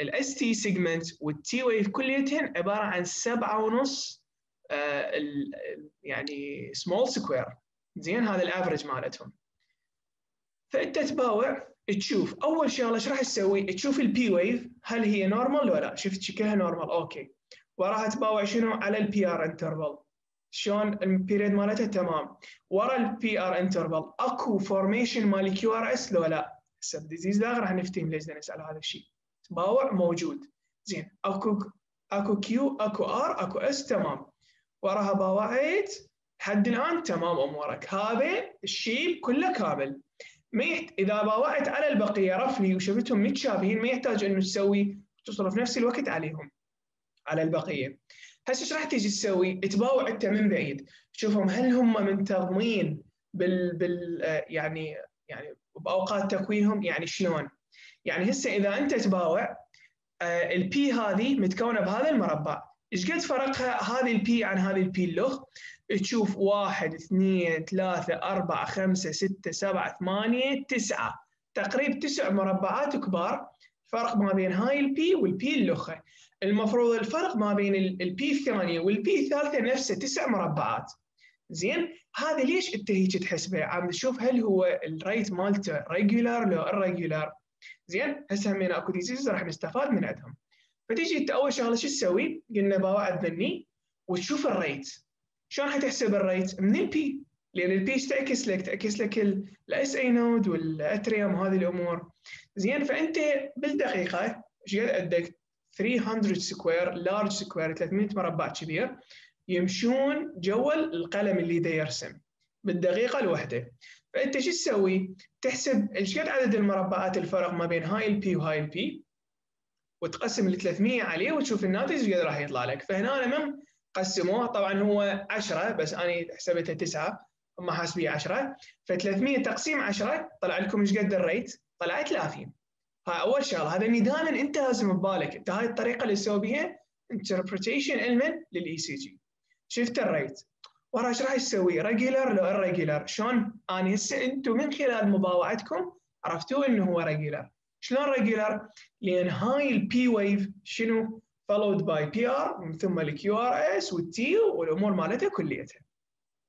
ST segment وال T wave كليتهن عبارة عن سبعة ونص آه، يعني small square زين. هذا ال average مالتهم. فإنت تباوع تشوف أول شغله إيش راح تسوي؟ تشوف ال P wave هل هي normal ولا لا؟ شفت شكلها normal okay. وراها تباوع شنو؟ على ال PR interval شلون ال period مالتها؟ تمام. ورا ال PR interval أكو formation مال QRS لو لا. هسه ال disease later راح نفتهم ليش نسأل هذا الشيء تباوع موجود. زين. أكو أكو كيو أكو ار أكو اس تمام. وراها باوعت. حد الآن؟ تمام أمورك. هذا الشيء كله كامل ما يحت... إذا باوعت على البقية رفلي وشفتهم متشابهين ما يحتاج إنه تسوي تصرف نفس الوقت عليهم على البقية هسه إيش راح تيجي تسوي؟ تباوع انت من بعيد تشوفهم هل هم منتظمين بال, بال... يعني يعني بأوقات تكوينهم يعني شلون؟ يعني هسه إذا أنت تباوع ال P هذه متكونة بهذا المربع إيش قد فرقها هذه ال P عن هذه ال P اللخ؟ تشوف واحد اثنين ثلاثة أربعة خمسة ستة سبعة ثمانية تسعة. تقريبا تسع مربعات كبار. فرق ما بين هاي ال P وال P اللخة المفروض الفرق ما بين ال P الثانية وال P الثالثة نفسه تسع مربعات. زين؟ هذا ليش انت هيك تحسبه عم تشوف هل هو ال rate مالته regular لو irregular زين؟ هسه همينا اكو disease راح نستفاد من عندهم. فتيجي انت اول شغلة شو تسوي؟ قلنا تباوع ذني وتشوف الريت شلون حتحسب ال rate؟ من ال P لأن ال P تعكس لك؟ تعكس لك ال SA node وال atrium وهذه الأمور. زين فأنت بالدقيقة إيش قد عندك؟ 300 square large square 300 مربع كبير يمشون جوا القلم اللي دا يرسم بالدقيقة الواحدة. فأنت شو تسوي؟ تحسب إيش قد عدد المربعات الفرق ما بين هاي ال P وهاي ال P وتقسم ال 300 عليه وتشوف الناتج إيش قد راح يطلع لك. فهنا لما قسموه. طبعا هو 10 بس أنا حسبتها 9 هم حاسبيه 10 ف 300 تقسيم 10 طلع لكم إيش قد ال rate؟ طلع 30 هاي أول شغلة هذا اللي دائما أنت لازم ببالك. أنت هاي الطريقة اللي تسوي بها interpretation علما لل ECG شفت ال rate؟ ورا إيش راح تسوي؟ regular لو irregular شلون؟ أنا هسه أنتم من خلال مباوعتكم عرفتوا إنه هو regular شلون regular؟ لأن هاي ال P wave شنو؟ Followed by PR من ثم ال QRS وال T والأمور مالتها كليتها.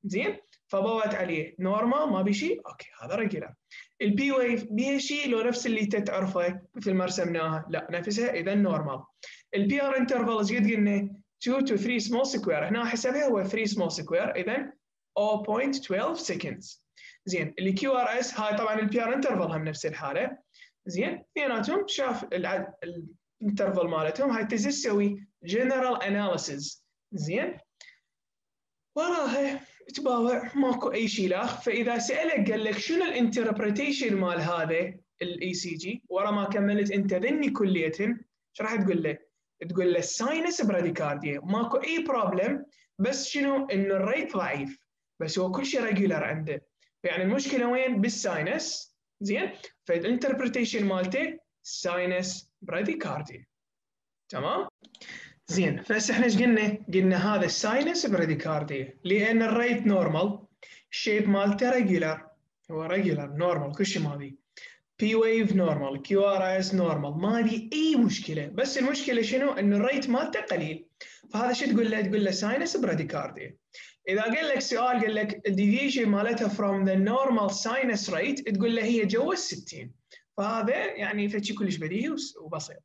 زين؟ فباوعت عليه normal ما بشيء okay هذا regular. ال P wave بيها شيء لو نفس اللي تعرفه مثل ما رسمناها لا نفسها إذا normal. ال PR interval إيش قد قلنا؟ 2 to 3 small square هنا حسبها هو 3 small square إذا 0.12 seconds. زين ال QRS هاي طبعا ال PR interval هم نفس الحالة. زين اثنيناتهم شاف ال interval مالتهم هاي تجي تسوي general analysis زين وراها تباوع ماكو اي شيء لاخ فاذا سالك قال لك شنو ال interpretation مال هذا ال ECG ورا ما كملت انت ذني كليتهم إيش راح تقول له؟ تقول له sinus bradycardia ماكو اي problem بس شنو انه ال rate ضعيف بس هو كل شيء regular عنده يعني المشكلة وين؟ بال sinus زين فال interpretation مالته sinus bradycardia تمام؟ زين فهسه إحنا إيش قلنا؟ قلنا هذا ال sinus bradycardia لأن ال rate normal ال shape مالته regular هو regular normal كل شيء ما P wave normal QRS normal ما بي أي مشكلة. بس المشكلة شنو؟ انه ال rate مالته قليل. فهذا شو تقول له؟ تقول له sinus bradycardia إذا قال لك سؤال قال لك ال deviation مالتها from the normal sinus rate تقول له هي جوا ال 60 فهذا يعني فشي كلش بديهي وبسيط.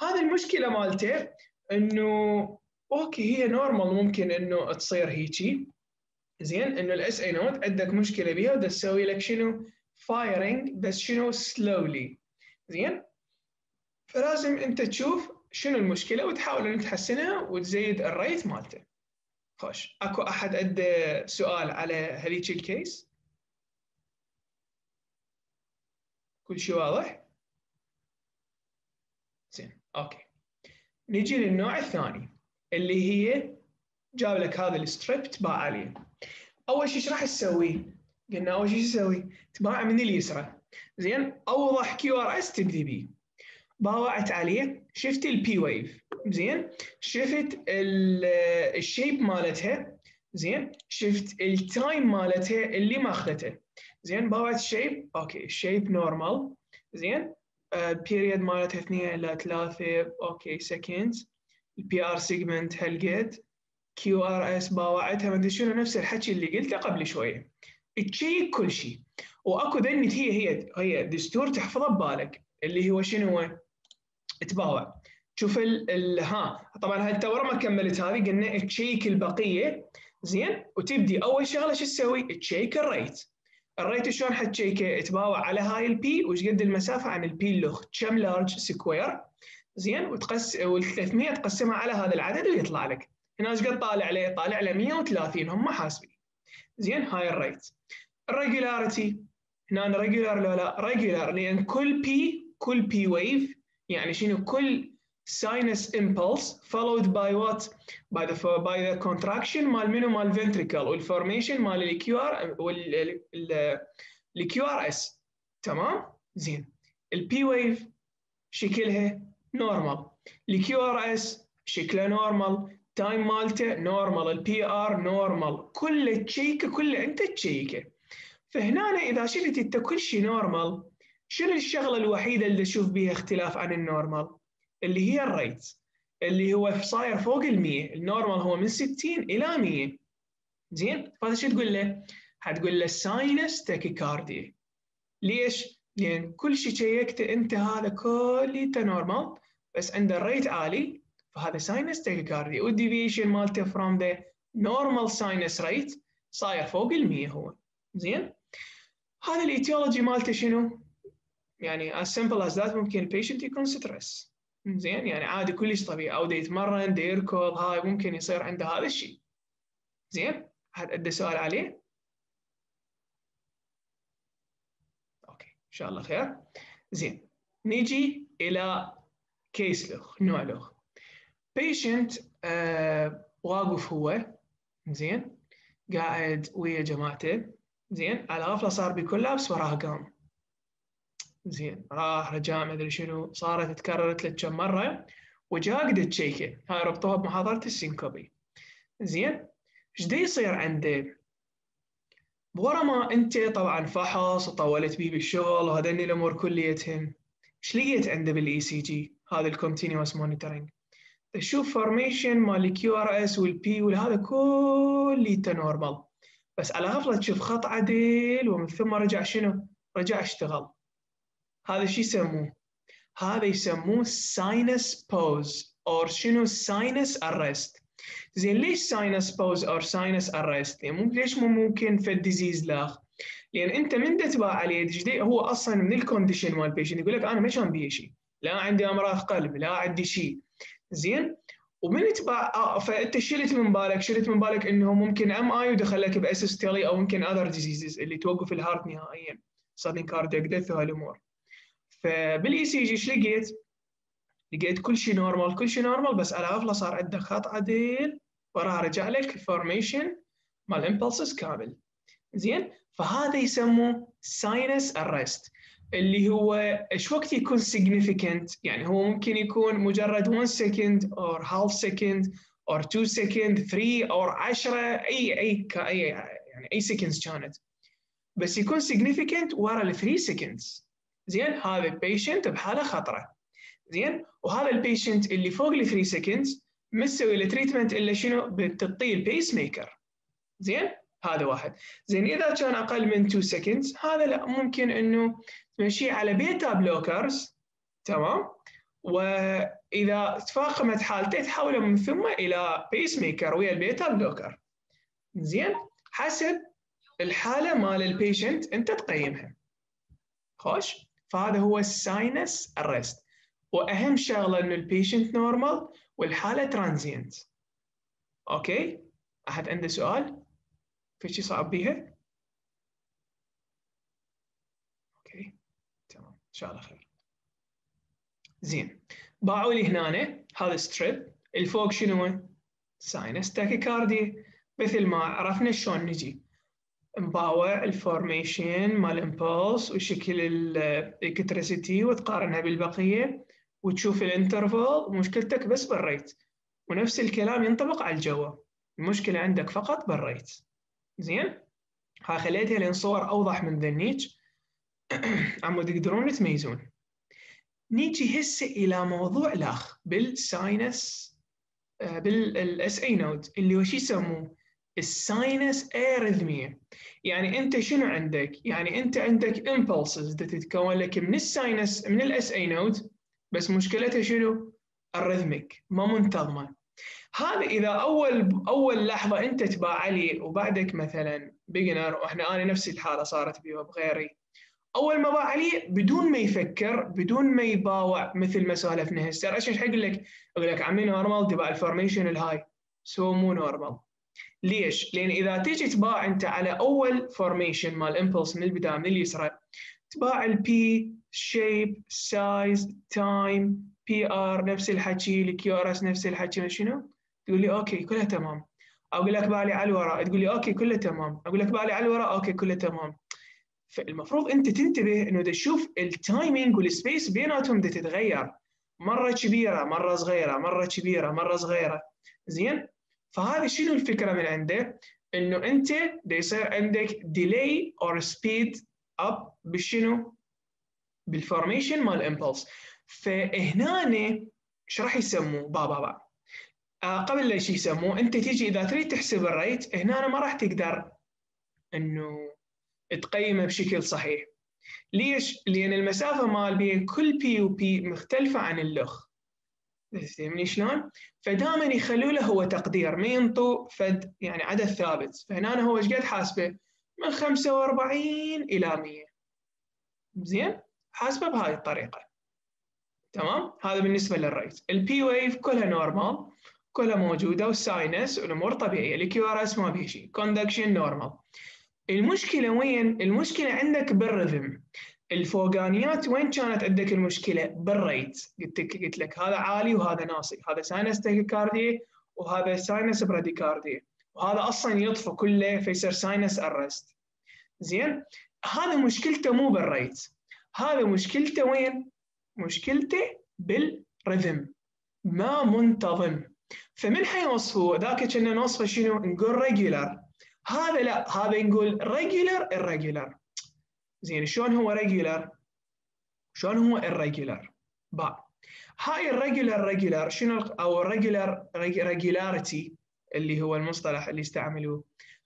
هذا المشكلة مالته إنه okay هي normal ممكن إنه تصير هيجي. زين إنه ال SA node عندك مشكلة بها ودا تسوي لك شنو؟ firing بس شنو؟ slowly زين؟ فلازم أنت تشوف شنو المشكلة وتحاول ان تحسنها وتزيد ال rate مالته. خوش. أكو أحد عنده سؤال على هذيك ال case كل شيء واضح؟ زين okay. نجي للنوع الثاني اللي هي جاب لك هذا ال strip تباوع عليه. أول شيء إيش راح تسوي؟ قلنا أول شيء تسوي؟ تباوع من اليسرى. زين أوضح QRS تبدي بيه. باوعت عليه شفت ال P wave زين شفت ال shape مالتها زين شفت ال time مالتها اللي ماخذته. زين باوعت ال shape okay ال shape normal زين period uh, مالتها اثنين إلى ثلاثة okay seconds ال PR segment هالقد QRS باوعتها ما ادري شنو نفس الحكي اللي قلته قبل شوية. check كل شيء. وأكو ذني هي هي هي دستور تحفظه ببالك اللي هو شنو؟ تباوع. شوف ال ال ها. طبعا هالدورة ما كملت هذه قلنا check البقية. زين وتبدي أول شغلة شو تسوي؟ check ال rate ال rate شلون حتشيكه؟ تباوع على هاي ال P وش قد المسافة عن ال P اللخ كم large square زين وتقسم وال 300 تقسمها على هذا العدد ويطلع لك. هنا إيش قد طالع عليه؟ طالع له 130 هم حاسبين. زين هاي ال rate ال regularity هنا regular لو لا regular لأن كل P كل P wave يعني شنو؟ كل sinus impulse followed by what? By the by the contraction مال منو مال ventricle وال formation مال ال QR وال QRS تمام زين ال P wave شكلها normal ال QRS شكله normal time مالته normal ال PR normal كله تشيكه كله انت تشيكه فهنا اذا شلت انت كل شيء normal شنو الشغله الوحيده اللي تشوف بها اختلاف عن ال normal اللي هي ال rate اللي هو صاير فوق ال 100 ال normal هو من 60 إلى 100 زين؟ فهذا شو تقول له؟ حتقول له sinus tachycardia ليش؟ لأن كل شيء شيكته أنت هذا كله normal بس عنده ال rate عالي فهذا sinus tachycardia وال deviation مالته from the normal sinus rate صاير فوق ال 100 هو. زين؟ هذا ال etiology مالته شنو؟ يعني as simple as that ممكن ال patient يكون stress زين يعني عادي كلش طبيعي. أو دا يتمرن دا يركض هاي ممكن يصير عنده هذا الشيء زين؟ احد عنده سؤال عليه؟ OK إن شاء الله خير. زين نيجي إلى case لاخ نوع لاخ patient آه واقف هو. زين؟ قاعد ويا جماعته. زين؟ على غفلة صار بي collapse وراه قام زين. راح رجع ما أدري شنو. صارت تكررت له كم مرة. وجاء قد تشيكه هاي ربطوها بمحاضرة ال syncope. زين. إيش دا يصير عنده؟ ورا ما أنت طبعا فحص وطولت بيه بالشغل وهذني الأمور كليتهن إيش لقيت عنده بال ECG؟ هذا ال continuous monitoring تشوف formation مال ال QRS وال P وهذا كليته normal بس على غفلة تشوف خط عدل ومن ثم رجع شنو؟ رجع اشتغل. هذا شو يسموه؟ هذا يسموه sinus pause أو شنو sinus arrest زين ليش sinus pause أو sinus arrest؟ يعني ليش مو ممكن في ال disease لاخ؟ لأن أنت من تتبع عليه هو أصلا من ال condition مال ال patient يقول لك أنا ما كان بي شيء لا عندي أمراض قلب لا عندي شيء زين ومن تبع آه فأنت شلت من بالك شلت من بالك إنه ممكن MI ودخل لك ب asystole أو ممكن other diseases اللي توقف ال heart نهائيا sudden cardiac death وهالأمور فبال ECG إيش لقيت؟ لقيت كل شيء normal كل شيء normal بس على غفله صار عنده خط عدل وراها رجع لك ال formation مال impulses كامل. زين؟ فهذا يسموه sinus arrest اللي هو إيش وقت يكون significant يعني هو ممكن يكون مجرد 1 second or half second or 2 second 3 or 10 أي أي أي يعني أي seconds كانت. بس يكون significant ورا ال 3 seconds. زين؟ هذا ال patient بحالة خطرة. زين؟ وهذا ال patient اللي فوق ال 3 seconds ما تسوي له treatment إلا شنو؟ بتعطيه ال pacemaker زين؟ هذا واحد. زين إذا كان أقل من 2 seconds هذا لا ممكن إنه تمشيه على beta blockers تمام؟ وإذا تفاقمت حالته تحوله من ثم إلى pacemaker ويا ال beta blocker زين؟ حسب الحالة مال ال patient أنت تقيمها. خوش؟ فهذا هو ال sinus arrest وأهم شغلة إنه ال patient normal والحالة transient OK؟ أحد عنده سؤال؟ في شيء صعب بيها؟ OK تمام. إن شاء الله خير. زين. باعوا لي هنا هذا strip الفوق شنو sinus tachycardia مثل ما عرفنا شلون نجي. مباوع ال formation مال impulse وشكل ال electricity وتقارنها بالبقية وتشوف ال interval ومشكلتك بس بال rate ونفس الكلام ينطبق على الجوا المشكلة عندك فقط بال rate زين؟ ها خليتها لين صور أوضح من ذنيك عمود تقدرون تميزون. نيجي هسه إلى موضوع الأخ بال sinus آه، بال SA node اللي هو شو يسموه؟ ال sinus arrhythmia يعني أنت شنو عندك؟ يعني أنت عندك impulses تتكون لك من ال sinus من ال SA node بس مشكلتها شنو؟ ال rhythmic ما منتظمة هذا إذا أول أول لحظة أنت تباع لي وبعدك مثلا beginner وإحنا أنا نفس الحالة صارت بي بغيري أول ما باع لي بدون ما يفكر بدون ما يباوع مثل ما سولفنا هسه إيش يقول لك؟ أقول لك عمي normal تباع ال formation الهاي سو مو normal ليش؟ لأن إذا تيجي تباع أنت على أول formation مال impulse من البداية من اليسرى تباع ال P shape size time PR نفس الحكي ال QRS نفس الحكي شنو؟ تقول لي OK كلها تمام. أقول لك بالي على الوراء تقول لي OK كله تمام. أقول لك بالي على الوراء OK كله تمام. فالمفروض أنت تنتبه إنه تشوف ال timing وال space بيناتهم تتغير. مرة كبيرة مرة صغيرة مرة كبيرة مرة صغيرة. زين؟ فهذه شنو الفكرة من عنده إنه أنت يصير عندك delay or speed up بشنو بال formation مال impulse فهنا إيش راح يسموه؟ با با با. آه قبل لا شيء يسموه أنت تيجي إذا تريد تحسب ال rate هنا ما راح تقدر إنه تقيمه بشكل صحيح. ليش؟ لأن المسافة مال بين كل P و P مختلفة عن اللخ فهمني شلون؟ فدائما يخلوا له هو تقدير ما ينطوا فد يعني عدد ثابت فهنا هو إيش قد حاسبه؟ من 45 إلى 100 زين؟ حاسبه بهاي الطريقة تمام؟ هذا بالنسبة لل rate ال P wave كلها normal كلها موجودة وال sinus والأمور طبيعية ال QRS ما بيه شيء conduction normal المشكلة وين؟ المشكلة عندك بال rhythm الفوقانيات وين كانت عندك المشكلة؟ بال rate. قلت لك قلت لك هذا عالي وهذا ناصي. هذا sinus tachycardia وهذا sinus bradycardia وهذا أصلا يطفى كله فيصير sinus arrest زين؟ هذا مشكلته مو بال rate. هذا مشكلته وين؟ مشكلته بال rhythm ما منتظم. فمن حيوصفه ذاك كنا نوصفه شنو؟ نقول regular هذا لا. هذا نقول regular irregular. زين شلون هو regular؟ شلون هو irregular؟ با. هاي ال regular irregular شنو أو ال regular irregularity اللي هو المصطلح اللي استعملوه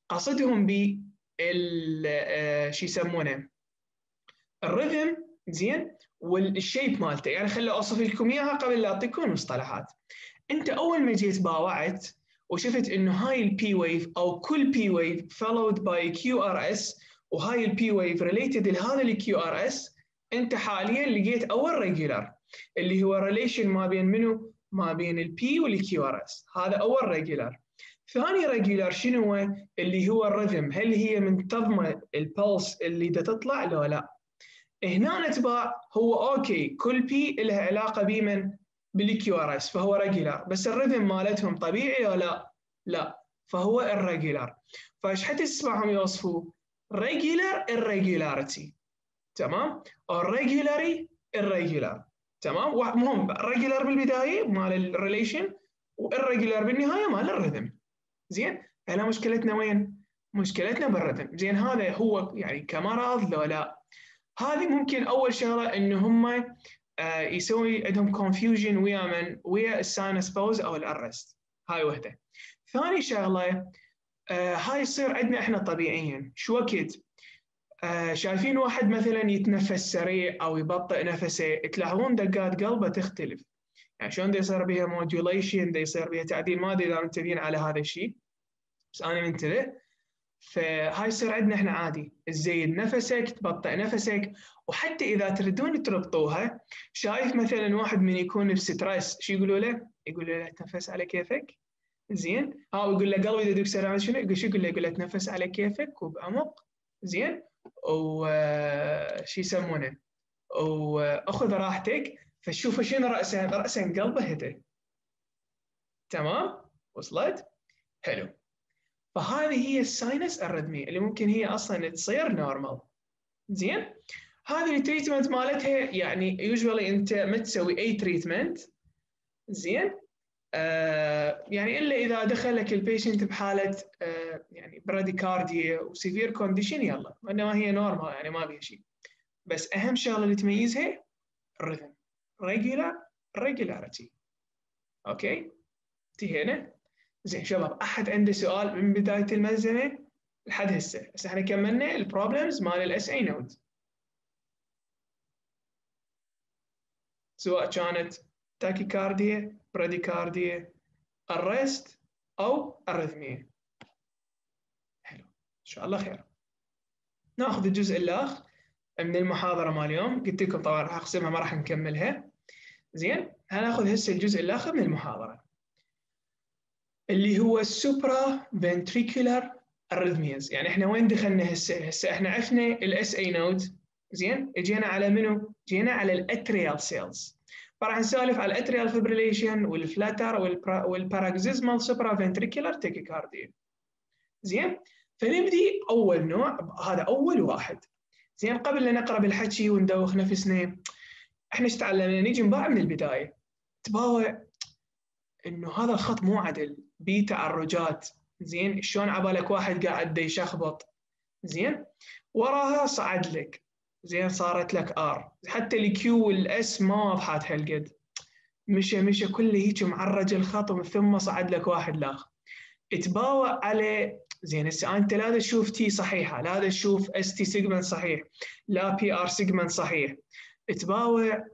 قصدهم ب آه، شو يسمونه؟ ال rhythm زين وال shape مالته. يعني خلي أوصف لكم إياها قبل لا اعطيكم المصطلحات أنت أول ما جيت باوعت وشفت إنه هاي ال P wave أو كل P wave followed by QRS وهاي ال P wave related لهذا ال QRS انت حاليا لقيت أول regular اللي هو relation ما بين منو؟ ما بين ال P وال QRS هذا أول regular ثاني regular شنو هو؟ اللي هو ال rhythm هل هي منتظمة ال pulse اللي دا تطلع لو لا؟ هنا نتباوع هو okay كل P لها علاقة بمن؟ بال QRS فهو regular بس ال rhythm مالتهم طبيعي ولا لا؟ لا فهو ال irregular فايش حتى تسمعهم regular irregularity. تمام؟ regularly irregular. تمام؟ مهم. regular بالبداية مال ال relation وال irregular بالنهاية مال ال rhythm زين؟ هنا مشكلتنا وين؟ مشكلتنا بال rhythm زين هذا هو يعني كمرض لو لا. هذه ممكن أول شغلة انه هم آه، يسوي عندهم confusion ويا من؟ ويا ال sinus pause أو ال arrest هاي وحدة. ثاني شغلة هاي يصير عندنا إحنا طبيعيا. شو وقت؟ آه، شايفين واحد مثلا يتنفس سريع أو يبطئ نفسه تلاحظون دقات قلبه تختلف. يعني شلون يصير بها modulation يصير بها تعديل؟ ما أدري إذا منتبهين على هذا الشيء بس أنا منتبه. فهاي يصير عندنا إحنا عادي. تزيد نفسك تبطئ نفسك. وحتى إذا تردون تربطوها شايف مثلا واحد من يكون بستريس شو يقولوا له؟ يقولوا له تنفس على كيفك؟ زين ها ويقول له قلبي يدق سريع شنو؟ يقول شو يقول له؟ يقول له تنفس على كيفك وبعمق زين وش يسمونه؟ واخذ راحتك فشوف شنو راسا راسا قلبه هدى تمام؟ وصلت؟ حلو فهذه هي ال sinus arrhythmia اللي ممكن هي أصلا تصير normal زين هذه ال treatment مالتها يعني usually أنت ما تسوي أي treatment زين آه يعني إلا إذا دخلك ال patient بحالة آه يعني bradycardia و severe condition يلا. إنما هي normal يعني ما فيها شيء. بس أهم شغلة اللي تميزها ال rhythm regular irregularity okay؟ انتهينا؟ زين شباب أحد عنده سؤال من بداية الملزمة؟ لحد هسه. هسه إحنا كملنا ال problems مال ال SA node سواء كانت tachycardia bradycardia arrest أو arrhythmia حلو. إن شاء الله خير. ناخذ الجزء الآخر من المحاضرة مال اليوم. قلت لكم طبعا راح أقسمها ما راح نكملها. زين هناخذ هسه الجزء الآخر من المحاضرة؟ اللي هو ال supraventricular arrhythmias يعني إحنا وين دخلنا هسه؟ هسه إحنا عرفنا ال SA node زين إجينا على منو؟ جينا على ال atrial cells فراح نسولف على ال atrial fibrillation وال flutter وال paroxysmal supraventricular tachycardia زين؟ فنبدي أول نوع هذا أول واحد. زين؟ قبل لا نقرأ بالحكي وندوخ نفسنا إحنا إيش تعلمنا؟ نيجي نباوع من البداية. تباوع إنه هذا الخط مو عدل. بيه تعرجات زين؟ شلون عبالك واحد قاعد يشخبط؟ زين؟ وراها صعد لك. زين صارت لك R حتى ال Q وال S ما واضحات هالقد. مشى مشى كله هيك معرج الخط ومن ثم صعد لك واحد لاخ تباوع على زين هسه أنت لا تشوف T صحيحة لا تشوف ST segment صحيح لا PR segment صحيح. تباوع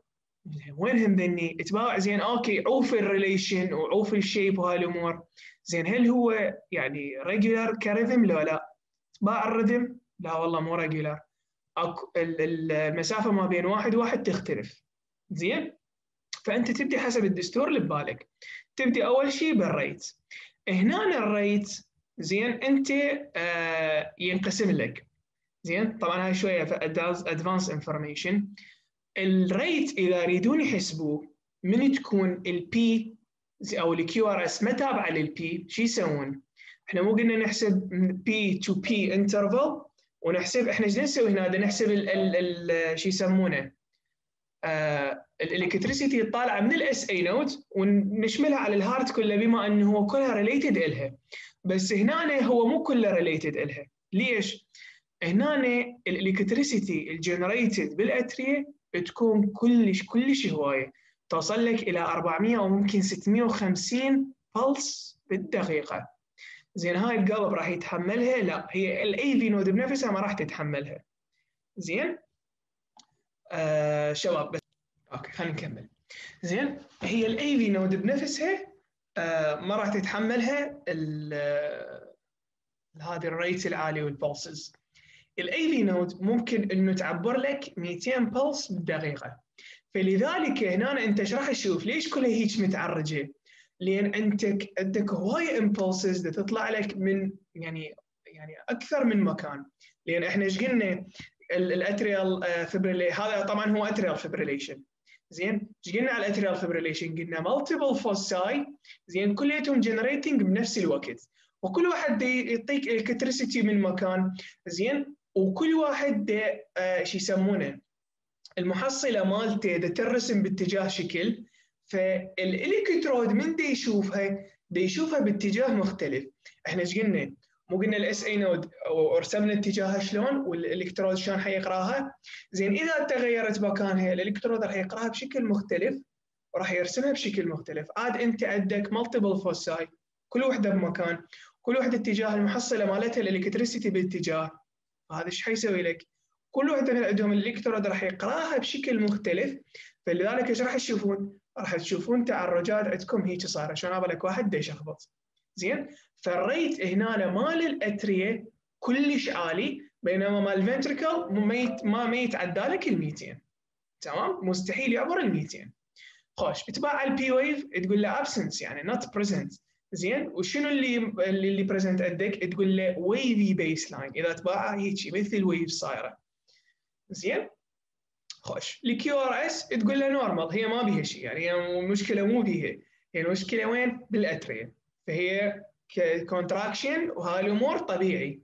وينهم ذني؟ تباوع زين okay عوف ال relation وعوف ال shape وهالأمور. زين هل هو يعني regular ك rhythm؟ لو لا. تباوع ال rhythm لا والله مو regular المسافة ما بين واحد وواحد تختلف. زين؟ فأنت تبدي حسب الدستور اللي ببالك. تبدي أول شيء بال rate. هنا ال rate زين أنت آه ينقسم لك. زين؟ طبعا هاي شوية advanced information ال rate إذا يريدون يحسبوه من تكون ال P أو ال QRS ما تابعة لل P شو يسوون؟ إحنا مو قلنا نحسب P to P interval ونحسب إحنا إيش نسوي هنا؟ نحسب ال شو يسمونه؟ آه ال electricity الطالعه من ال SA node ونشملها على ال heart كله بما إنه هو كلها related إلها بس هنا هو مو كله related إلها ليش؟ هنا ال electricity ال generated بال atria تكون كلش كلش هواية توصل لك إلى 400 أو ممكن 650 pulse بالدقيقة زين هاي القلب راح يتحملها؟ لا. هي ال AV node بنفسها ما راح تتحملها. زين؟ آه شباب بس. okay خلينا نكمل. زين هي ال AV node بنفسها آه ما راح تتحملها هذه ال rate العالي وال pulses ال AV node ممكن إنه تعبر لك 200 pulse بالدقيقه فلذلك هنا أنت إيش راح تشوف؟ ليش كلها هيك متعرجة؟ لأن انت عندك هواية impulses تطلع لك من يعني يعني أكثر من مكان. لأن إحنا إيش قلنا؟ ال atrial fibrilli هذا طبعا هو atrial fibrillation زين؟ إيش قلنا على ال atrial fibrillation قلنا multiple foci زين؟ كليتهم generating بنفس الوقت. وكل واحد يعطيك electricity من مكان. زين؟ وكل واحد آه شو يسمونه؟ المحصلة مالته ترسم باتجاه شكل فالالكترود من دي يشوفها دي يشوفها باتجاه مختلف إحنا إيش قلنا؟ مو قلنا ال SA node ورسمنا اتجاهها شلون والالكترود شلون حيقراها؟ زين إذا تغيرت مكانها الالكترود راح يقراها بشكل مختلف وراح يرسمها بشكل مختلف عاد انت عندك multiple foci كل وحدة بمكان كل وحدة اتجاه المحصلة مالتها ال electricity باتجاه هذا إيش حيسوي لك؟ كل واحدة من عندهم الالكترود راح يقراها بشكل مختلف فلذلك إيش راح تشوفون؟ راح تشوفون تعرجات عندكم هيك صايره شلون لك واحد يشخبط زين؟ فال rate هنا مال ال atria كلش عالي بينما مال ال ventricle ما ما يتعدى لك ال 200 تمام؟ مستحيل يعبر ال 200 خوش تباع ال P wave تقول له absent يعني not present زين؟ وشنو اللي اللي present عندك؟ تقول له wavy baseline إذا تباع هيك مثل ال wave صايرة. زين؟ خوش. ال QRS تقول له normal هي ما بيها شيء يعني المشكلة مو بيها. هي المشكلة وين؟ بال atria. فهي contraction وهاي الأمور طبيعي.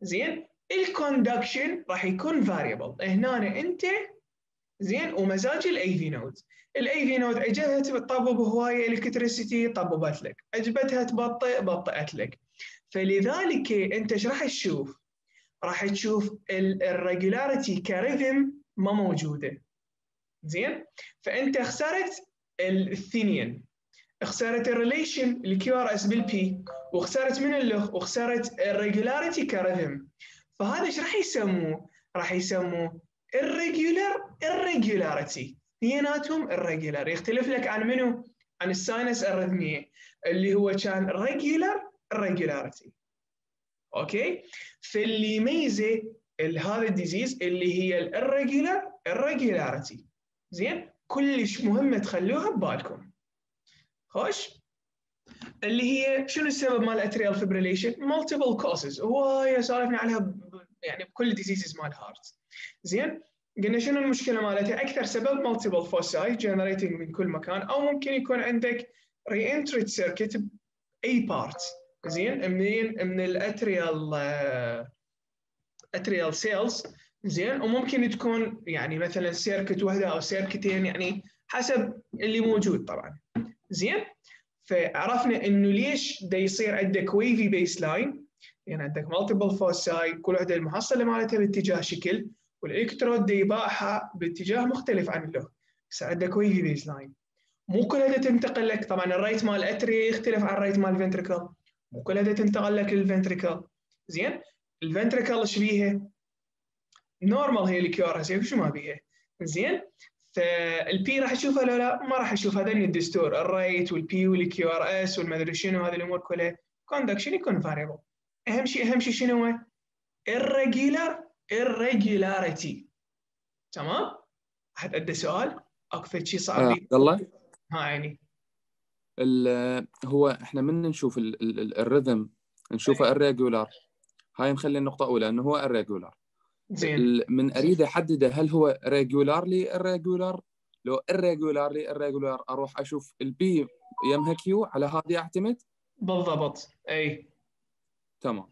زين؟ ال conduction راح يكون variable هنا أنت زين؟ ومزاج ال AV node ال AV node عجبها تطبب هوايه electricity طببت لك. عجبتها تبطئ بطئت لك. فلذلك أنت إيش راح تشوف؟ راح تشوف ال regularity ك rhythm ما موجودة. زين؟ فأنت خسرت الثنيين خسرت ال relation ال QRS بال P وخسرت من اللغ وخسرت ال regularity ك rhythm فهذا إيش راح يسموه؟ راح يسموه irregular irregularity. اثنيناتهم irregular يختلف لك عن منو؟ عن ال sinus arrhythmia اللي هو كان regular irregularity okay؟ فاللي يميزه هذا ال disease اللي هي irregular irregularity زين؟ كلش مهمه تخلوها ببالكم. خوش؟ اللي هي شنو السبب مال atrial fibrillation؟ multiple causes هوايه سالفنا عليها يعني بكل diseases مال heart زين؟ قلنا شنو المشكلة مالتها؟ أكثر سبب multiple foci generating من كل مكان أو ممكن يكون عندك re-entrant circuit any part زين؟ منين؟ من ال atrial atrial cells زين؟ وممكن تكون يعني مثلا circuit واحدة أو circuit ين يعني حسب اللي موجود طبعا. زين؟ فعرفنا إنه ليش دا يصير عندك wavy baseline يعني عندك multiple foci كل واحدة المحصلة مالتها باتجاه شكل والالكترود دا يباعها باتجاه مختلف عن له بس عندك wavy baseline مو كلها تنتقل لك. طبعا ال rate مال ال atri يختلف عن ال rate مال ال ventricle مو كلها تنتقل لك لل ventricle زين؟ ال ventricle إيش بيها؟ normal هي ال QRS شو ما بيها؟ زين؟ فال P راح أشوفها لو لا؟ ما راح أشوف هذا الدستور ال rate وال P وال QRS والمدري شنو هذه الأمور كلها. conduction يكون variable أهم شيء أهم شيء شنو هو؟ irregular irregularity. تمام؟ أحد عنده سؤال؟ أكو شيء صعب آه الله ها يعني هو إحنا من نشوف ال rhythm نشوفه irregular. هاي نخلي النقطة الأولى إنه هو irregular. زين. من أريد احدده هل هو regularly irregular لو irregularly irregular أروح أشوف ال P يمها Q على هذه أعتمد؟ بالضبط. أي. تمام.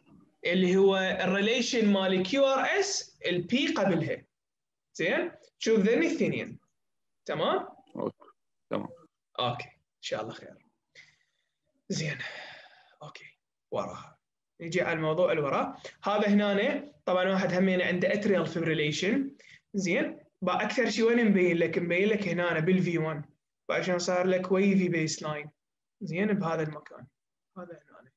اللي هو ال relation مال QRS ال P قبلها. زين. شوف ذني الاثنين تمام؟ okay. تمام. okay. إن شاء الله خير. زين. okay. وراها. نجي على الموضوع اللي وراه هذا هنا طبعا واحد همين عنده atrial fibrillation زين؟ أكثر شيء وين مبين لك؟ مبين لك هنا بال V 1 وعشان صار لك؟ wavy baseline زين؟ بهذا المكان. هذا هنا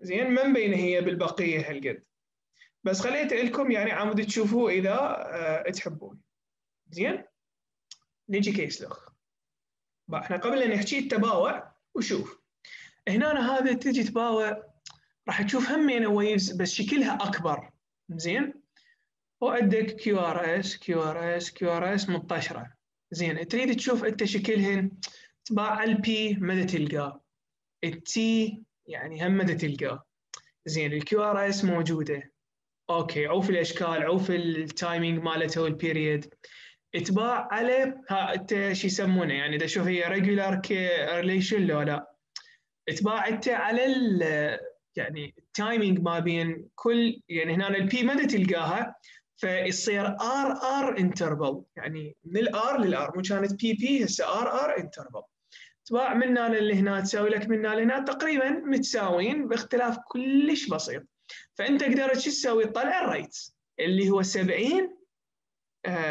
زين؟ ما مبينه هي بالبقية هالقد؟ بس خليت لكم يعني عمود تشوفوه إذا أه تحبون. زين؟ نجي case لوخ إحنا قبل ان نحكي التباوع وشوف. هنا هذا تجي تباوع راح تشوف همينه waves بس شكلها أكبر. زين؟ وعندك كيو ار اس كيو ار اس كيو ار اس منتشرة. زين تريد تشوف أنت شكلهن تباع ال P مدى تلقاه ال T يعني هم مدى تلقاه زين ال QRS موجودة. أوكي عوف الأشكال عوف ال timing مالته وال period تباع على ها أنت شو يسمونه؟ يعني إذا شوف هي regular relation لو لا. تباع أنت على يعني ال timing ما بين كل يعني هنا ال P متى تلقاها فيصير RR interval يعني من ال R لل R مو كانت PP هسه RR interval تباع من هنا لهنا تساوي لك من هنا لهنا تقريبا متساويين باختلاف كلش بسيط. فأنت قدرت شو تسوي تطلع ال rate اللي هو 70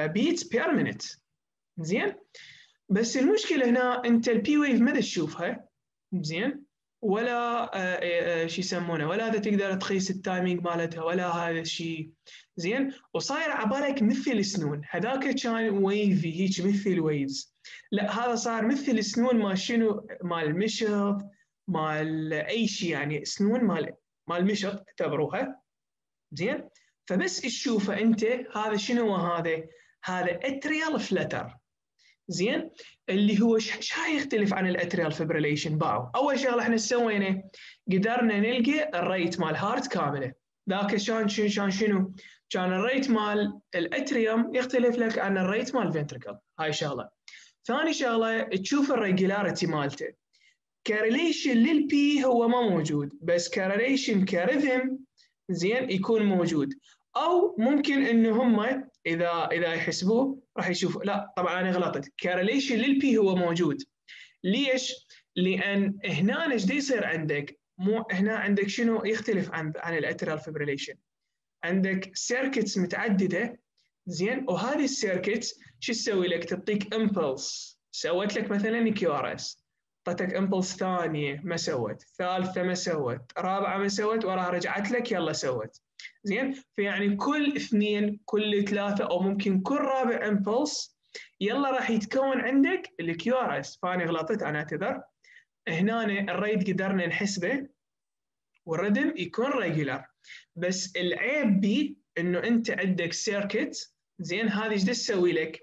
beats per minute زين؟ بس المشكلة هنا أنت ال P wave ما تشوفها. زين؟ ولا آه، آه، شو يسمونه ولا تقدر تقيس ال timing مالتها ولا هذا الشيء زين؟ وصاير عبالك مثل سنون. هذاك كان wavy هيك مثل waves. لا هذا صار مثل سنون مال شنو؟ مال مشط مال أي شيء يعني سنون مال مال مشط اعتبروها. زين؟ فبس تشوفه أنت هذا شنو؟ هذا هذا atrial flutter زين اللي هو إيش يختلف عن ال atrial fibrillation باوع؟ أول شغلة إحنا سوينا قدرنا نلقى ال rate مال heart كاملة. ذاك كان كان شنو؟ كان ال rate مال ال atrium يختلف لك عن ال rate مال ال ventricle هاي شغلة. ثاني شغلة تشوف ال regularity مالته. correlation لل P هو ما موجود بس correlation ك rhythm زين يكون موجود. أو ممكن إنه هم إذا إذا يحسبوه راح يشوفوا. لا طبعا أنا غلطت. correlation لل P هو موجود. ليش؟ لأن هنا إيش يصير عندك؟ مو هنا عندك شنو؟ يختلف عن عن ال atrial fibrillation عندك circuits متعددة. زين؟ وهذه ال circuits شو تسوي لك؟ تعطيك impulse سوت لك مثلا QRS اعطتك impulse ثانية ما سوت، ثالثة ما سوت، رابعة ما سوت وراها رجعت لك يلا سوت. زين؟ فيعني كل اثنين كل ثلاثة أو ممكن كل رابع impulse يلا راح يتكون عندك ال QRS فاني غلطت أنا أعتذر. هنا ال rate قدرنا نحسبه وال rhythm يكون regular بس العيب بي إنه أنت عندك circuit زين؟ هذه إيش تسوي لك؟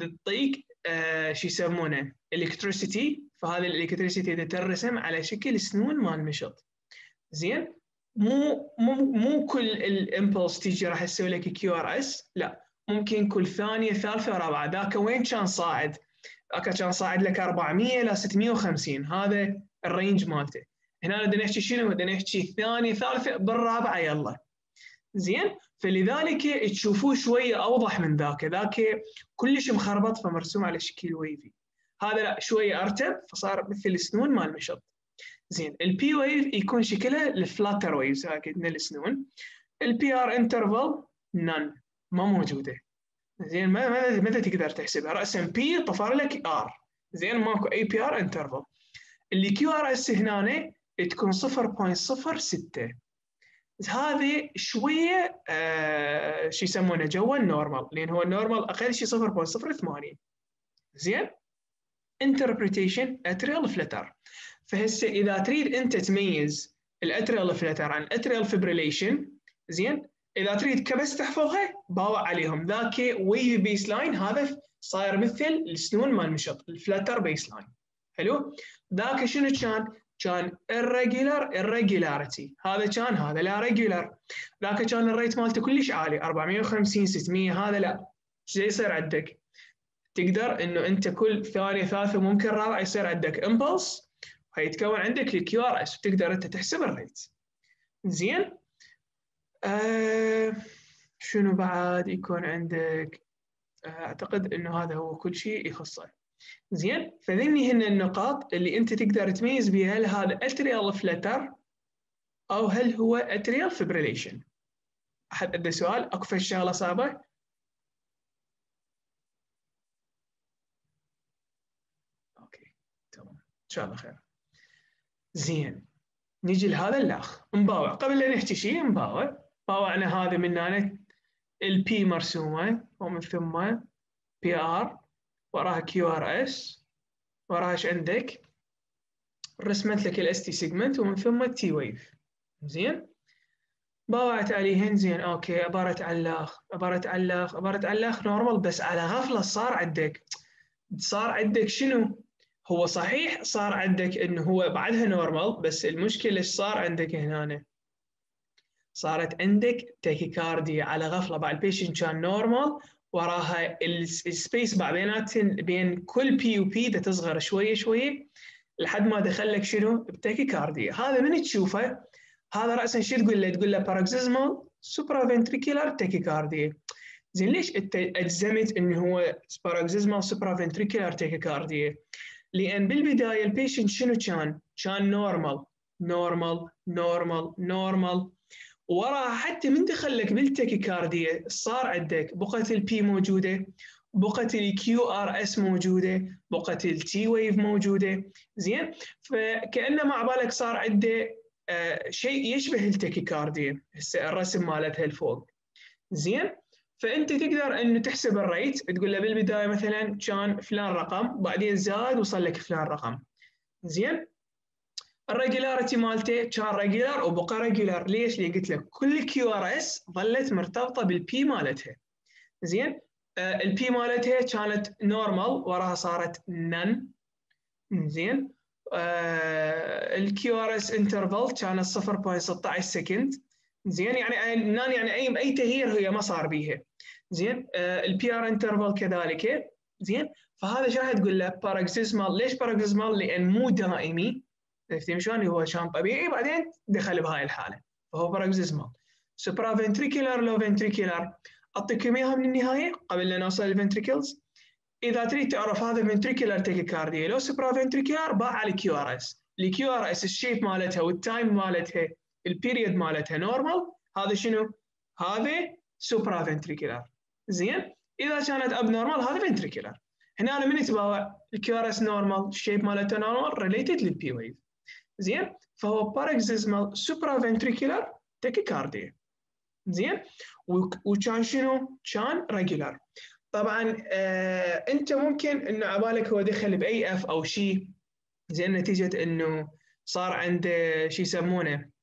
تعطيك آه شو يسمونه؟ electricity فهذه ال electricity ترسم على شكل سنون مال مشط زين؟ مو مو مو كل ال impulse تيجي راح تسوي لك QRS لا. ممكن كل ثانية ثالثة رابعة. ذاك وين كان صاعد؟ ذاك كان صاعد لك 400 ل 650 هذا ال range مالته. هنا بدنا نحكي شنو؟ بدنا نحكي ثانية ثالثة بالرابعة يلا. زين؟ فلذلك تشوفوه شوية أوضح من ذاك. ذاك كلش مخربط فمرسوم على شكل wavy هذا لا شوية أرتب فصار مثل سنون مال مشط. زين ال P wave يكون شكلها ال flutter waves هاي قلنا السنون ال PR interval none ما موجودة. زين ما متى تقدر تحسبها. راسا P طفر لك R زين ماكو اي PR interval اللي QRS هنا تكون 0.06 هذه شوية آه شو يسمونه جوا ال normal لأن هو ال normal أقل شيء 0.08 زين؟ interpretation atrial flutter فهسه إذا تريد أنت تميز ال atrial flutter عن atrial fibrillation زين؟ إذا تريد كبس تحفظها باوع عليهم. ذاك wavy baseline هذا صاير مثل السنون مال مشط ال flutter baseline حلو؟ ذاك شنو كان؟ كان irregular irregularity. هذا كان هذا لا regular. ذاك كان ال rate مالته كلش عالي 450 600 هذا لا. إيش يصير عندك؟ تقدر إنه أنت كل ثانية ثالثة ممكن رابعة يصير عندك impulse فيتكون عندك ال QRS وتقدر أنت تحسب ال rate. زين؟ آه شنو بعد؟ يكون عندك آه أعتقد إنه هذا هو كل شيء يخصه. زين؟ فذني هن النقاط اللي أنت تقدر تميز بها هل هذا atrial flutter أو هل هو atrial fibrillation أحد عنده سؤال؟ أكو شغلة صعبة؟ أوكي تمام. إن شاء الله خير. زين. نجي لهذا اللاخ. مباوع. قبل لا نحكي شيء مباوع. باوعنا هذا من هنا ال P مرسومة. ومن ثم. PR وراها QRS وراها إيش عندك؟ رسمت لك ال ST segment ومن ثم ال T wave زين؟ باوعت عليهن. زين أوكي. عبارة علاخ عبارة علاخ عبارة علاخ normal بس على غفلة صار عندك. صار عندك شنو؟ هو صحيح صار عندك إنه هو بعدها normal بس المشكلة إيش صار عندك هنا؟ صارت عندك tachycardia على غفلة بعد ال patient كان normal وراها ال space بينات بين كل P و P تصغر شوية شوية لحد ما دخل لك شنو؟ ب tachycardia هذا من تشوفه هذا راسا شو تقول له؟ تقول له paroxysmal supraventricular tachycardia زين ليش انت أجزمت إنه هو paroxysmal supraventricular tachycardia؟ لأن بالبداية ال patient شنو كان؟ كان normal normal normal normal وراها حتى من دخلك بال tachycardia صار عندك بقى ال P موجودة بقى ال QRS موجودة بقى ال T wave موجودة. زين؟ فكأنه مع بالك صار عنده آه شيء يشبه ال tachycardia هسه الرسم مالتها الفوق. زين؟ فأنت تقدر انه تحسب ال rate تقول له بالبداية مثلا كان فلان رقم بعدين زاد وصل لك فلان رقم. زين؟ ال regularity مالته كان regular وبقى regular ليش؟ لأن قلت لك كل QRS ظلت مرتبطة بال P مالتها. زين؟ آه ال P مالتها كانت normal وراها صارت none زين؟ ال QRS interval كانت 0.16 second زين يعني none يعني اي أي تغيير هي ما صار بيها. زين ال PR interval كذلك. زين فهذا إيش راح تقول له؟ paroxysmal ليش paroxysmal؟ لأن مو دائمي. عرفتي شلون؟ هو چان طبيعي بعدين دخل بهاي الحالة. فهو paroxysmal supraventricular لو ventricular اعطيكم إياها من النهاية قبل لا نوصل لل ventricles إذا تريد تعرف هذا ventricular tachycardia لو supraventricular باع على ال QRS ال QRS ال shape مالتها وال time مالتها ال period مالتها normal هذا شنو؟ هذا supraventricular زين؟ إذا كانت abnormal هذا ventricular هنا من يتباوع ال QRS normal ال shape مالته normal related لل P wave زين؟ فهو paroxysmal supraventricular tachycardia زين وكان شنو؟ كان regular طبعا آه أنت ممكن إنه عبالك هو دخل ب AF أو شيء زين؟ نتيجة إنه صار عنده شيء يسمونه؟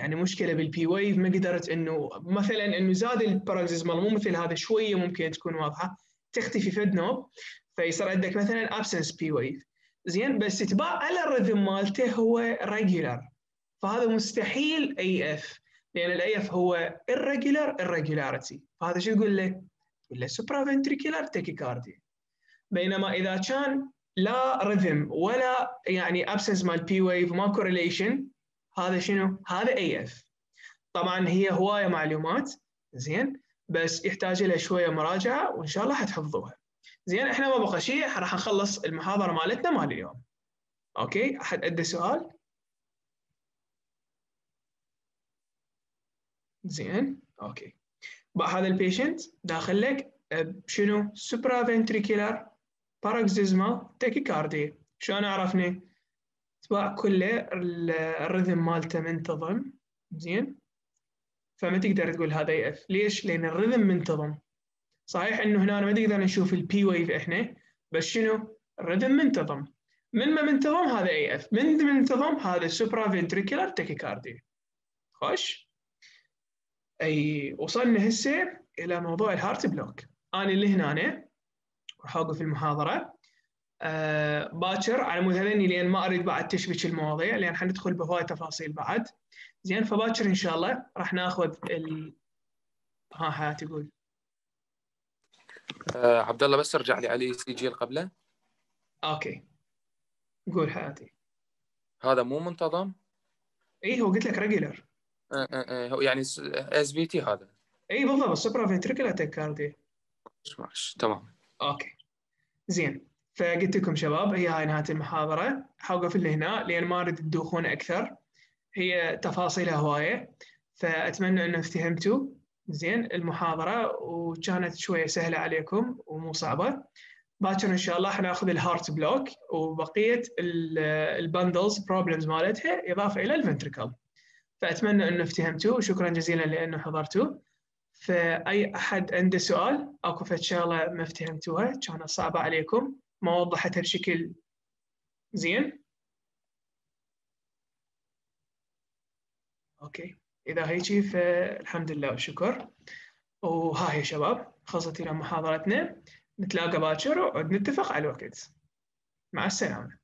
يعني مشكلة بال P wave ما قدرت انه مثلا إنه زاد ال paroxysmal مو مثل هذا شوية ممكن تكون واضحة تختفي فد نوب فيصير عندك مثلا absence P wave زين بس تباوع على ال rhythm مالته هو regular فهذا مستحيل AF لأن ال AF هو irregular irregularity. فهذا شو يقول له؟ يقول له supraventricular tachycardia بينما إذا كان لا rhythm ولا يعني absence مال P wave ما correlation هذا شنو؟ هذا AF طبعا هي هواية معلومات زين. بس يحتاج لها شوية مراجعة وإن شاء الله حتحفظوها. زين. إحنا ما بقى شيء. راح نخلص المحاضرة مالتنا مال اليوم. okay؟ أحد عنده سؤال؟ زين. okay. بقى هذا ال patient داخل لك بشنو؟ supraventricular paroxysmal tachycardia شلون عرفني تباوع كله ال rhythm مالته منتظم. زين؟ فما تقدر تقول هذا AF ليش؟ لأن ال rhythm منتظم. صحيح إنه هنا ما نقدر نشوف ال P wave إحنا بس شنو؟ ال rhythm منتظم. من ما منتظم هذا AF من منتظم هذا supraventricular tachycardia خوش؟ أي وصلنا هسه إلى موضوع ال heart block أنا اللي هنا راح أوقف المحاضرة. باكر. على مود هذني لأن ما أريد بعد تشبك المواضيع لأن حندخل بهواي تفاصيل بعد. زين فباكر إن شاء الله راح ناخذ ال ها حياتي قول أه عبد الله بس ارجع لي على ECG قبله. okay. قول حياتي. هذا مو منتظم؟ اي هو قلت لك regular أه أه هو يعني SVT هذا. اي بالضبط supraventricular tachycardia ماشي تمام. okay. زين. فقلت لكم شباب هي هاي نهاية المحاضرة. حوقف اللي هنا لأن ما أريد تدوخون أكثر. هي تفاصيلها هواية فأتمنى أنه افتهمتوا. زين المحاضرة وكانت شوية سهلة عليكم ومو صعبة. باكر إن شاء الله حناخذ ال heart block وبقية ال bundles problems مالتها إضافة إلى ال ventricle فأتمنى أنه افتهمتوا وشكرا جزيلا لأنه حضرتوا. فأي أحد عنده سؤال أكو فد شغله ما افتهمتوها كانت صعبة عليكم. ما وضحتها بشكل زين؟ okay. إذا هيجي فالحمد لله والشكر. وها هي شباب خلصت إلى محاضرتنا. نتلاقى باكر ونتفق على الوقت. مع السلامة.